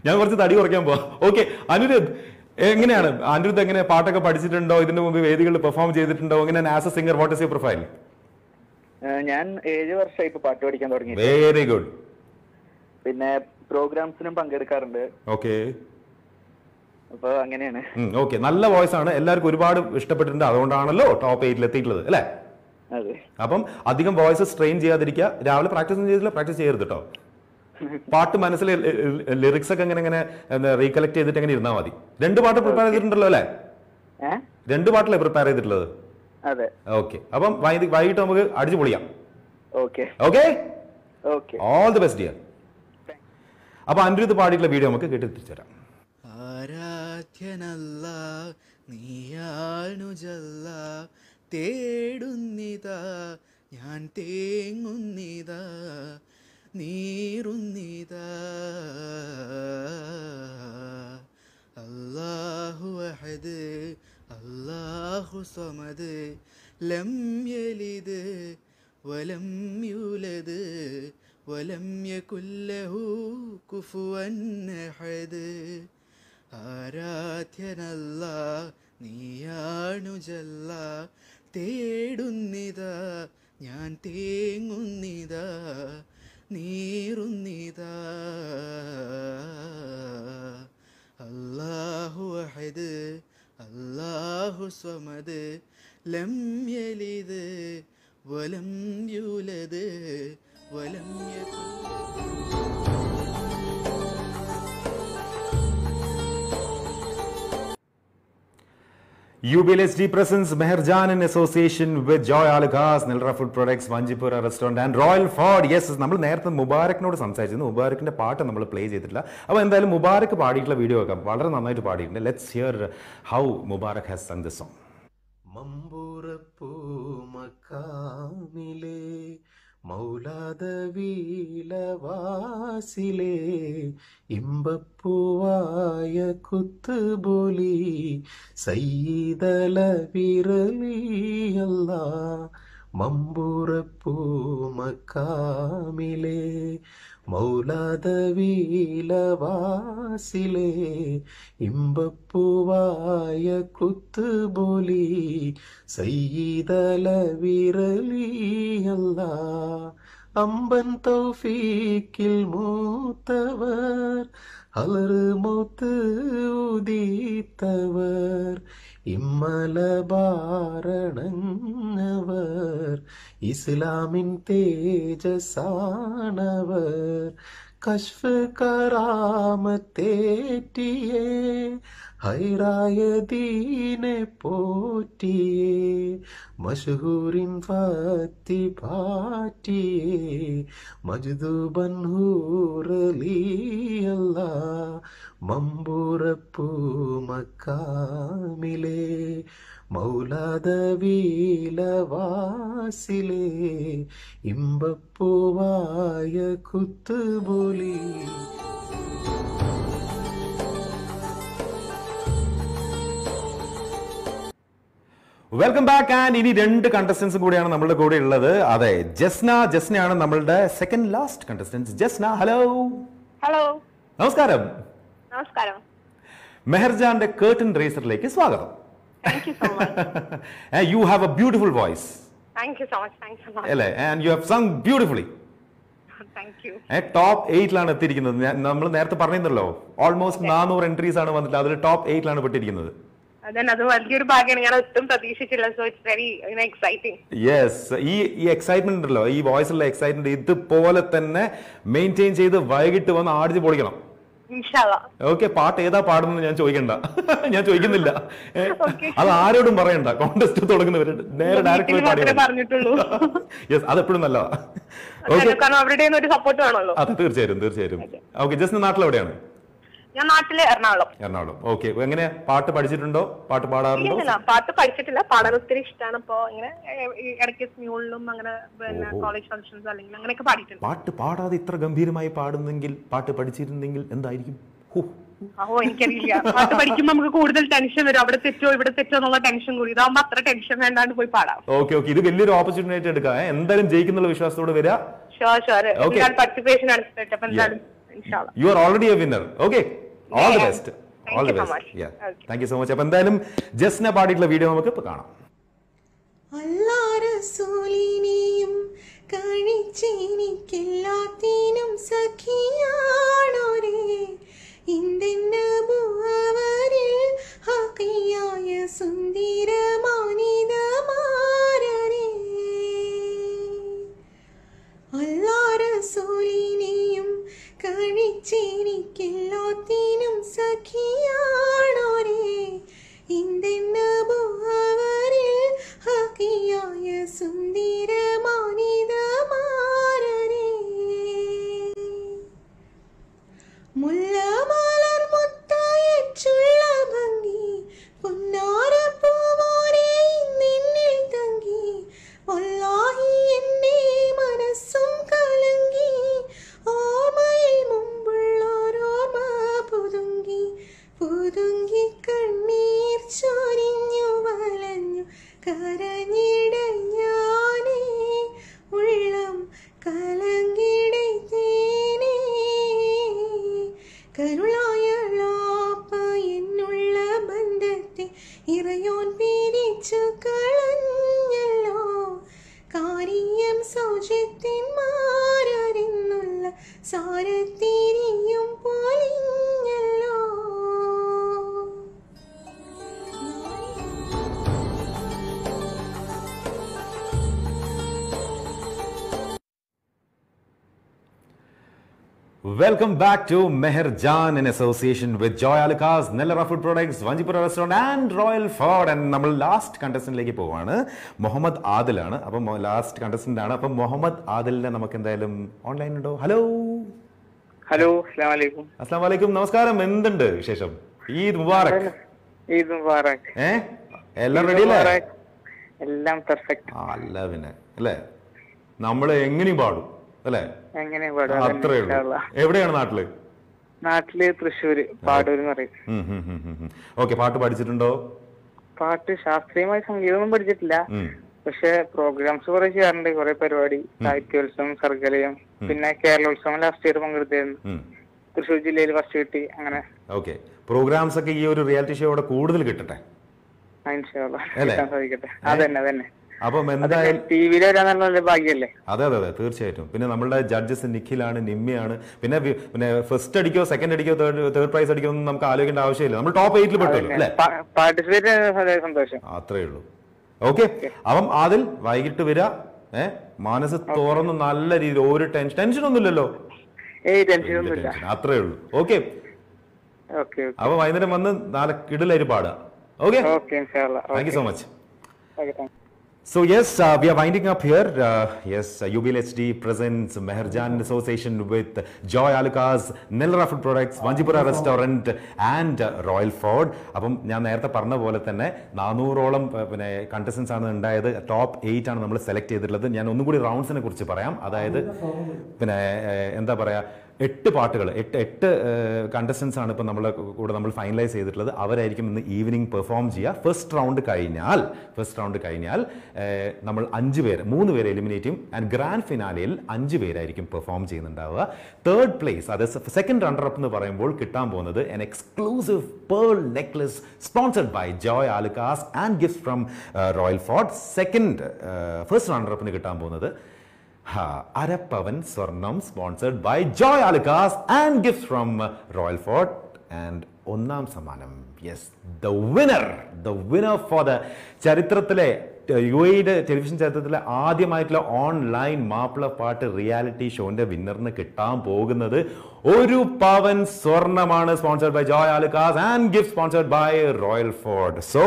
ഞാൻ കുറച്ച് തടി കുറയ്ക്കാൻ പോവാ. ഓക്കെ അനിരുദ്ധ് എങ്ങനെയാണ്? അനിരുദ്ധ് എങ്ങനെ പാട്ടൊക്കെ പഠിച്ചിട്ടുണ്ടോ? ഇതിനു മുമ്പ് വേദികളിൽ പെർഫോം ചെയ്തിട്ടുണ്ടോ? എങ്ങനെയാണ് as a singer what is your profile ഞാൻ ഏഴ് വർഷമായി ഇപ്പൊ പാട്ട് പഠിക്കാൻ തുടങ്ങി വെരി ഗുഡ് പിന്നെ പ്രോഗ്രാംസിനും പങ്കെടുക്കാറുണ്ട്. ഓക്കെ അപ്പൊ അങ്ങനെയാണ്. ഓക്കെ നല്ല വോയിസ് ആണ്. എല്ലാവർക്കും ഒരുപാട് ഇഷ്ടപ്പെട്ടിട്ടുണ്ട്. അതുകൊണ്ടാണല്ലോ ടോപ്പ് എയ്റ്റിൽ എത്തിയിട്ടുള്ളത് അല്ലേ? അപ്പം അധികം വോയിസ് സ്ട്രെയിൻ ചെയ്യാതിരിക്കുക. രാവിലെ പ്രാക്ടീസ് ഒന്നും ചെയ്തില്ല പ്രാക്ടീസ് ചെയ്യരുത് കേട്ടോ പാട്ട് മനസ്സിൽ ലിറിക്സ് ഒക്കെ എങ്ങനെ ഇങ്ങനെ റീകളക്ട് ചെയ്തിട്ട് എങ്ങനെ ഇരുന്നാൽ മതി. രണ്ട് പാട്ട് പ്രിപ്പയർ ചെയ്തിട്ടുണ്ടല്ലോ അല്ലേ? രണ്ട് പാട്ടല്ലേ പ്രിപ്പയർ ചെയ്തിട്ടുള്ളത്? അതെ. ഓക്കെ. അപ്പം വൈകി- വൈകിട്ട് നമുക്ക് അടിച്ചു പൊളിയാം. Okay. Okay? Okay. All the best dear അപ്പൊ അനിരുദ്ധ് പാടിയിട്ടുള്ള വീഡിയോ നമുക്ക് കേട്ട് തിരിച്ചുതരാം ആരാധ്യനല്ല നീയാണു ജല്ല തേടുന്നിതാ ഞാൻ തേങ്ങുന്നിതാ നീറുന്നിതാ. അല്ലാഹു അഹദ് അല്ലാഹു സമദ് ലം യലിദ് വലം യുലദ് വലം യകുല്ലഹു കുഫുവൻ അഹദ്. ആരാധ്യനല്ല നീയാണു ജല്ല തേടുന്നിതാ ഞാൻ തേങ്ങുന്നിതാ. നീറുന്നിതാ. അല്ലാഹു അഹദ് അല്ലാഹു സ്വമദ് ലം യലിദ് വലം യുലദ് വലം യകുൽ the presence Meharjan in association with Joy Alukkas Nilra food products Vanchipura restaurant and Royal Ford. Yes നമ്മൾ നേരത്തെ മുബാരക്കിനോട് സംസാരിച്ചിരുന്നു. മുബാരക്കിന്റെ പാട്ട് നമ്മൾ പ്ലേ ചെയ്തിട്ടില്ല. അപ്പോൾ എന്തായാലും മുബാരക്ക് പാടിയിട്ടുള്ള വീഡിയോ ഒക്കെ വളരെ നന്നായിട്ട് പാടിയിട്ടുണ്ട്. Let's hear how Mubarak has sung the song മമ്പൂറപ്പൂ മക്കാമിലേ മൗലാദ വീലവാസിലേ ഇമ്പപ്പൂവായ കുത്തുബോലി സയ്യിദല വിരലിയല്ല മമ്പൂറപ്പൂ മക്കാമിലേ. മൗലാദ വീലവാസിലേ ഇമ്പപ്പൂവായ കുത്തുബോലി സയ്യിദല വിരലിയല്ല അമ്പൻ തൗഫീക്കിൽ മൂത്തവർ അലറ് മൗത്ത് ഉദീത്തവർ ഇമ്മലബാരണങ്ങവർ ഇസ്ലാമിൻ തേജസാണവർ. കശ്ഫ് കറാമത്തേറ്റിയേ ഹൈറായ ദീനെ പോറ്റിയേ മഷഹൂറിൻ ഫത്തി പാറ്റിയേ മജ്ദൂബൻ ഹൂറലിയല്ല മമ്പൂറപ്പൂ മക്കാമിലേ മൗലാദവീലവാസിലേ ഇമ്പപ്പൂവായ കുത്തുപൊലി വെൽക്കം ബാക്ക് ആൻഡ് ഇനി രണ്ട് കണ്ടസ്റ്റൻസും കൂടിയാണ് നമ്മളുടെ കൂടെ ഉള്ളത്. അതെ ജസ്ന ജസ്നയാണ് നമ്മളുടെ second last contestants Jasna hello hello നമസ്കാരം. നമസ്കാരം. മെഹർജാന്റെ കേർട്ടൻ റേസറിലേക്ക് സ്വാഗതം. You a beautiful voice. Thank you so much. Thanks a lot. അല്ലേ? And you have sung beautifully thank you top എയ്റ്റിലാണ് എത്തിയിരിക്കുന്നത്. നമ്മൾ നേരത്തെ പറഞ്ഞിരുന്നല്ലോ. ഓൾമോസ്റ്റ് നാനൂറ് എൻട്രീസ് ആണ് വന്നിട്ട് അതിൽ ടോപ്പ് എയ്റ്റിലാണ് പെട്ടിരിക്കുന്നത്. Then അത് വലിയൊരു ഭാഗ്യമാണ്. ഞാൻ ഒട്ടും പ്രതീക്ഷിച്ചില്ല so it's very exciting yes ഈ ഈ എക്സൈറ്റ്മെന്റ് ഉണ്ടല്ലോ. ഈ വോയിസിലുള്ള എക്സൈറ്റ്മെന്റ് ഇതുപോലെ തന്നെ മെയിന്റെയിൻ ചെയ്ത് വൈകിട്ട് വന്ന് ആടിച്ച് പൊളിക്കണം. ഓക്കെ പാട്ട് ഏതാ പാടുന്നത് ഞാൻ ചോദിക്കണ്ട. ഞാൻ ചോദിക്കുന്നില്ല. അത് ആരോടും പറയണ്ട. കോൺടെസ്റ്റ് തുടങ്ങുന്നവര് നേരെ ഡയറക്റ്റ് പോയി പറഞ്ഞിട്ടുള്ളൂ. യെസ് അതെപ്പോഴും നല്ലതാ. ഓക്കെ അതെ തീർച്ചയായും തീർച്ചയായും ഓക്കെ. ജസ്റ്റ് നാട്ടിൽ എവിടെയാണ് ഞാൻ നാട്ടിൽ എറണാകുളം. എറണാകുളം. ഓക്കെ എങ്ങനെ പാട്ട് പഠിച്ചിട്ടുണ്ടോ? പാട്ട് പാടാറുണ്ടോ? ഇല്ല പാട്ട് പഠിച്ചിട്ടില്ല. പാടാൻ ഒത്തിരി ഇഷ്ടമാണ് അപ്പൊ ഇങ്ങനെ ഇടയ്ക്ക് സ്മ്യൂളിലും അങ്ങനെ പിന്നെ കോളേജ് ഫംഗ്ഷൻസ് അല്ലെങ്കിൽ അങ്ങനെയൊക്കെ പാടിയിട്ടുണ്ട്. പാട്ട് പാടാതെ ഇത്ര ഗംഭീരമായി പാടുന്നെങ്കിൽ പാട്ട് പഠിച്ചിരുന്നെങ്കിൽ എന്തായിരിക്കും? ഓ എനിക്കറിയില്ല. പാട്ട് പഠിക്കുമ്പോ നമുക്ക് കൂടുതൽ ടെൻഷൻ വരും. അവിടെ തെറ്റോ ഇവിടെ തെറ്റോ എന്നുള്ള ടെൻഷൻ കൂടി. ഇതാവുമ്പോ അത്ര ടെൻഷൻ വേണ്ടാണ്ട് പോയി പാടാം. ഓക്കെ ഓക്കെ ഇത് വലിയൊരു ഓപ്പർച്യൂണിറ്റി ആയിട്ട് എടുക്കാം. എന്തായാലും ജയിക്കുന്നുള്ള വിശ്വാസത്തോടെ വരിക ഷുവർ ഷുവർ. പാർട്ടിസിപ്പേഷൻ ആണ്. You are already a winner okay all the. Best all the Thank you so much. Best thank you so much അപ്പൊ എന്തായാലും ജസ്റ്റിനെ പാടിയിട്ടുള്ള വീഡിയോ നമുക്ക് ഇപ്പൊ കാണാം. അല്ലാറസൂലിനെയും കഴിച്ചെനിക്കെല്ലാത്തിനും സഖിയാണോരേ. ഇന്തെന്നബുവരിൽ ഹക്കിയായ അല്ലാറസൂലിനെയും കഴിച്ചെനിക്കെല്ലാത്തിനും സഖിയാണോരേ. ഇന്തെന്നബുവരിൽ ഹക്കിയായ സുന്ദരമാനിതമാരരേ മുല്ലമലർ മുത്തായിട്ടുള്ള welcome back to Meher Jaan in association with Joy Alukkas Nellara food products Vanchippura restaurant and Royal Ford and നമ്മൾ ലാസ്റ്റ് കണ്ടസ്റ്റന്റിലേക്ക് പോവാണ്. മുഹമ്മദ് ആദിലാണ് അപ്പം ലാസ്റ്റ് കണ്ടസ്റ്റന്റ് ആണ്. അപ്പം മുഹമ്മദ് ആദിലിനെ നമുക്ക് എന്തായാലും ഓൺലൈൻ ഉണ്ടോ? ഹലോ ഹലോ അസ്സാം വലൈക്കും നമസ്കാരം. എന്തുണ്ട് വിശേഷം? ഈദ് മുബാറക്. ഈദ് മുബാറക്. ഏ? എല്ലാം റെഡി അല്ലേ? എല്ലാം പെർഫെക്റ്റ് അല്ല പിന്നെ. അല്ലേ? നമ്മൾ എങ്ങനെയും പാടും. അല്ലേ? അത്രേ ഉള്ളൂ. എവിടെയാണ് നാട്ടിൽ? നാട്ടിൽ തൃശ്ശൂര് പാടൂർ എന്ന് പറയും. ഓക്കെ പാട്ട് പഠിച്ചിട്ടുണ്ടോ? പാട്ട് ശാസ്ത്രീയമായ സംഗീതമൊന്നും പഠിച്ചിട്ടില്ല. പക്ഷെ പ്രോഗ്രാംസ് കുറെ ചെയ്യാറുണ്ട്. കുറെ പരിപാടി. സാഹിത്യോത്സവം സർഗലയം പിന്നെ കേരളോത്സവം ലാസ്റ്റ് ഇയർ പങ്കെടുത്തായിരുന്നു തൃശ്ശൂർ ജില്ലയിൽ ഫസ്റ്റ് കിട്ടി. അങ്ങനെ. ഓക്കെ. പ്രോഗ്രാംസ് ഒക്കെ ഈ ഒരു റിയാലിറ്റി ഷോയുടെ കൂടുതൽ കിട്ടട്ടെ? അതന്നെ അതന്നെ. അപ്പം എന്തായാലും ഭാഗ്യല്ലേ അതെ അതെ അതെ തീർച്ചയായിട്ടും. പിന്നെ നമ്മളുടെ ജഡ്ജസ് നിഖിലാണ് നിമ്മിയാണ്. പിന്നെ വി- പിന്നെ ഫസ്റ്റ് അടിക്കോ സെക്കൻഡ് അടിക്കോ തേർഡ് തേർഡ് പ്രൈസ് അടിക്കോ ഒന്നും നമുക്ക് ആലോചിക്കേണ്ട ആവശ്യമില്ല. നമ്മൾ ടോപ്പ് എയ്റ്റിൽ പെട്ടല്ലോ അല്ലേ? പാർട്ടിസിപ്പേറ്റ് വളരെ സന്തോഷം. അത്രേ ഉള്ളൂ. ഓക്കെ അപ്പം അതിൽ വൈകിട്ട് വരിക ഏഹ് മനസ്സ് തുറന്ന് നല്ല രീതിയിൽ ഒരു ടെൻഷൻ ടെൻഷൻ ഒന്നുമില്ലല്ലോ? ഏയ് ടെൻഷൻ ഒന്നുമില്ല. അത്രേ ഉള്ളൂ. ഓക്കെ ഓക്കെ അപ്പൊ വൈകുന്നേരം വന്ന് നാളെ കിടിലായിട്ട് പാടുക. Okay thank you so much okay thank So yes, uh, we are winding up here. Uh, yes, uh, UBLHD presents Meherjan association with Joy Alukas, Nilra Food Products, Vanjipura Restaurant and uh, Royal Ford. അപ്പം ഞാൻ നേരത്തെ പറഞ്ഞ പോലെ തന്നെ നാനൂറോളം uh, പിന്നെ contestants ആണ് ഉണ്ടായത് ടോപ്പ് എയ്റ്റ് ആണ് നമ്മൾ സെലക്ട് ചെയ്തിട്ടുള്ളത് ഞാൻ ഒന്നും കൂടി റൗണ്ട്സിനെ കുറിച്ച് പറയാം അതായത് പിന്നെ uh, എന്താ പറയാ എട്ട് പാട്ടുകൾ എട്ട് എട്ട് കണ്ടസ്റ്റൻസ് ആണ് ഇപ്പോൾ നമ്മളെ കൂടെ നമ്മൾ ഫൈനലൈസ് ചെയ്തിട്ടുള്ളത്. അവരായിരിക്കും ഇന്ന് ഈവനിങ് പെർഫോം ചെയ്യുക. ഫസ്റ്റ് റൗണ്ട് കഴിഞ്ഞാൽ ഫസ്റ്റ് റൗണ്ട് കഴിഞ്ഞാൽ നമ്മൾ അഞ്ച് പേര് മൂന്ന് പേരെ എലിമിനേറ്റ് ചെയ്യും. ആൻഡ് ഗ്രാൻഡ് ഫിനാലയിൽ അഞ്ച് പേരായിരിക്കും പെർഫോം ചെയ്യുന്നുണ്ടാവുക. തേർഡ് പ്ലേസ് അത് സെക്കൻഡ് റണ്ണർ അപ്പ് എന്ന് പറയുമ്പോൾ കിട്ടാൻ പോകുന്നത് an exclusive pearl necklace sponsored by Joy Alukkas and gift from Royal Fort second first runner അപ്പിന് കിട്ടാൻ പോകുന്നത് അരപ്പവൻ സ്വർണം sponsored by Joy Alukkas and gift from Royal Fort and ഒന്നാം സമ്മാനം. Yes the winner the winner for the ചരിത്രത്തിലെ U എയുടെ television ചരിത്രത്തിലെ ആദ്യമായിട്ടുള്ള ഓൺലൈൻ മാപ്പിള പാട്ട് റിയാലിറ്റി ഷോന്റെ വിന്നറിന് കിട്ടാൻ പോകുന്നത് ഒരു പവൻ സ്വർണമാണ് sponsored by Joy Alukkas and gift sponsored by Royal Fort so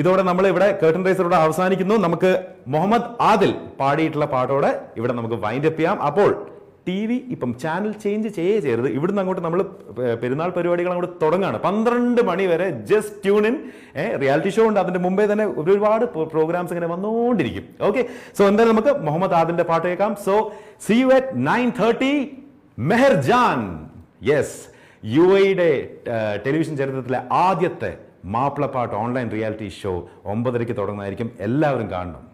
ഇതോടെ നമ്മൾ ഇവിടെ കേട്ടൻ റൈസറോടെ അവസാനിക്കുന്നു. നമുക്ക് മുഹമ്മദ് ആദിൽ പാടിയിട്ടുള്ള പാട്ടോടെ ഇവിടെ നമുക്ക് വൈൻഡ് അപ്പ് ചെയ്യാം. അപ്പോൾ ടി വി ഇപ്പം ചാനൽ ചേഞ്ച് ചെയ്യേ ചെയ്യരുത്. ഇവിടുന്ന് അങ്ങോട്ട് നമ്മൾ പെരുന്നാൾ പരിപാടികൾ അങ്ങോട്ട് തുടങ്ങുകയാണ്. പന്ത്രണ്ട് മണി വരെ just tune in reality show ഉണ്ട്. അതിന്റെ മുമ്പേ തന്നെ ഒരുപാട് പ്രോഗ്രാംസ് ഇങ്ങനെ വന്നുകൊണ്ടിരിക്കും ഓക്കെ സോ എന്തായാലും നമുക്ക് മുഹമ്മദ് ആദിലിന്റെ പാട്ട് കേൾക്കാം. So see you at nine thirty Meharjan. Yes U എയുടെ ടെലിവിഷൻ ചരിത്രത്തിലെ ആദ്യത്തെ മാപ്പിളപ്പാട്ട് ഓൺലൈൻ റിയാലിറ്റി ഷോ ഒമ്പതരയ്ക്ക് തുടങ്ങുന്നതായിരിക്കും എല്ലാവരും കാണണം.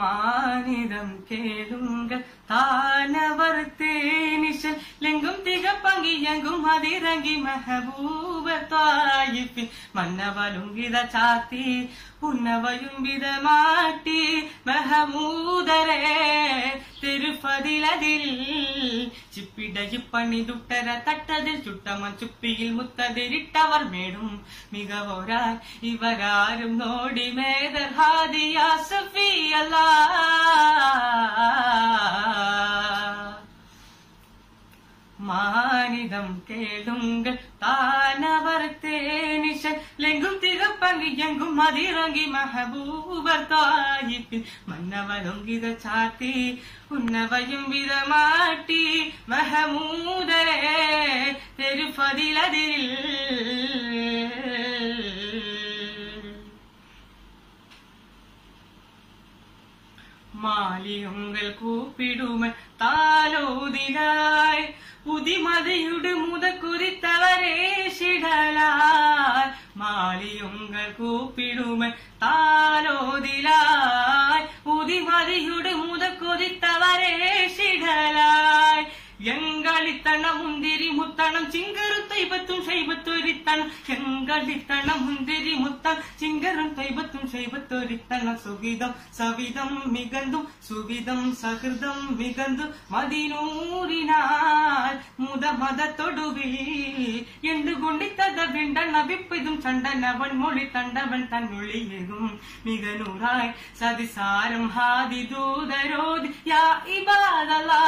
മാനിതം കേളുങ്ക தானவர் தேனிஷல் லெங்கும் திகப்பங்கி எங்கும் அதிரங்கி மஹபூப தாயிப்பின் மன்னவலும் வித சாத்தி உன்னவையும் வித மாட்டி மஹமூதரே. திருப்பதிலதில் சிப்பிடையு பண்ணி துட்டர தட்டதில் சுட்டமன் சுப்பியில் முத்ததிரிட்டவர் மேடும் மிகவோரார் இவராரும் நோடி மேதர் ஹாதியா சஃபியல்லா. மானிதம் கேளுங்கள். தானவர் தேனிஷன். லெங்கும் திகப்பங்கி எங்கும் மதிரங்கி மகபூபர் தாயிப்பின். மன்னவனும் வித சாத்தி உன்னவையும் வித மாட்டி மஹமூதரே தெருப்பதிலதில் மாலியுங்கள் கூப்பிடும தாலோதினாய் புதிமதையுடு முத குறித்தவரே சிடலாய் மாலியுங்கள் கூப்பிடும தாலோதிலாய் புதிமதியுடு முத கொதித்தவரே சிடலாய் எங்களித்தன முந்திரி முத்தனம் சிங்கரும் தைபத்தும் செய்பத்தொரித்தனம் எங்களித்தன முந்திரி முத்தன் சிங்கரும் தைபத்தும் செய்பத்தொரித்தன சுகிதம் சவிதம் மிகந்தும் சுவிதம் சகிருதம் மிகந்து மதினூரினால் முத மத தொடுவில் என்று குண்டித்தத விண்டன் அபிப்பிதும் சண்டன் அவன் மொழி தண்டவன் தன் ஒளியகும் மிக நூறாய் சதிசாரம் ஹாதி தூதரோதி யா இபாதலா.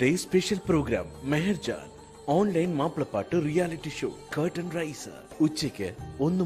Day special programme Meharjan online മാപ്പിളപ്പാട്ട് റിയാലിറ്റി ഷോ കേട്ടൺ റൈസർ ഉച്ചയ്ക്ക് ഒന്ന്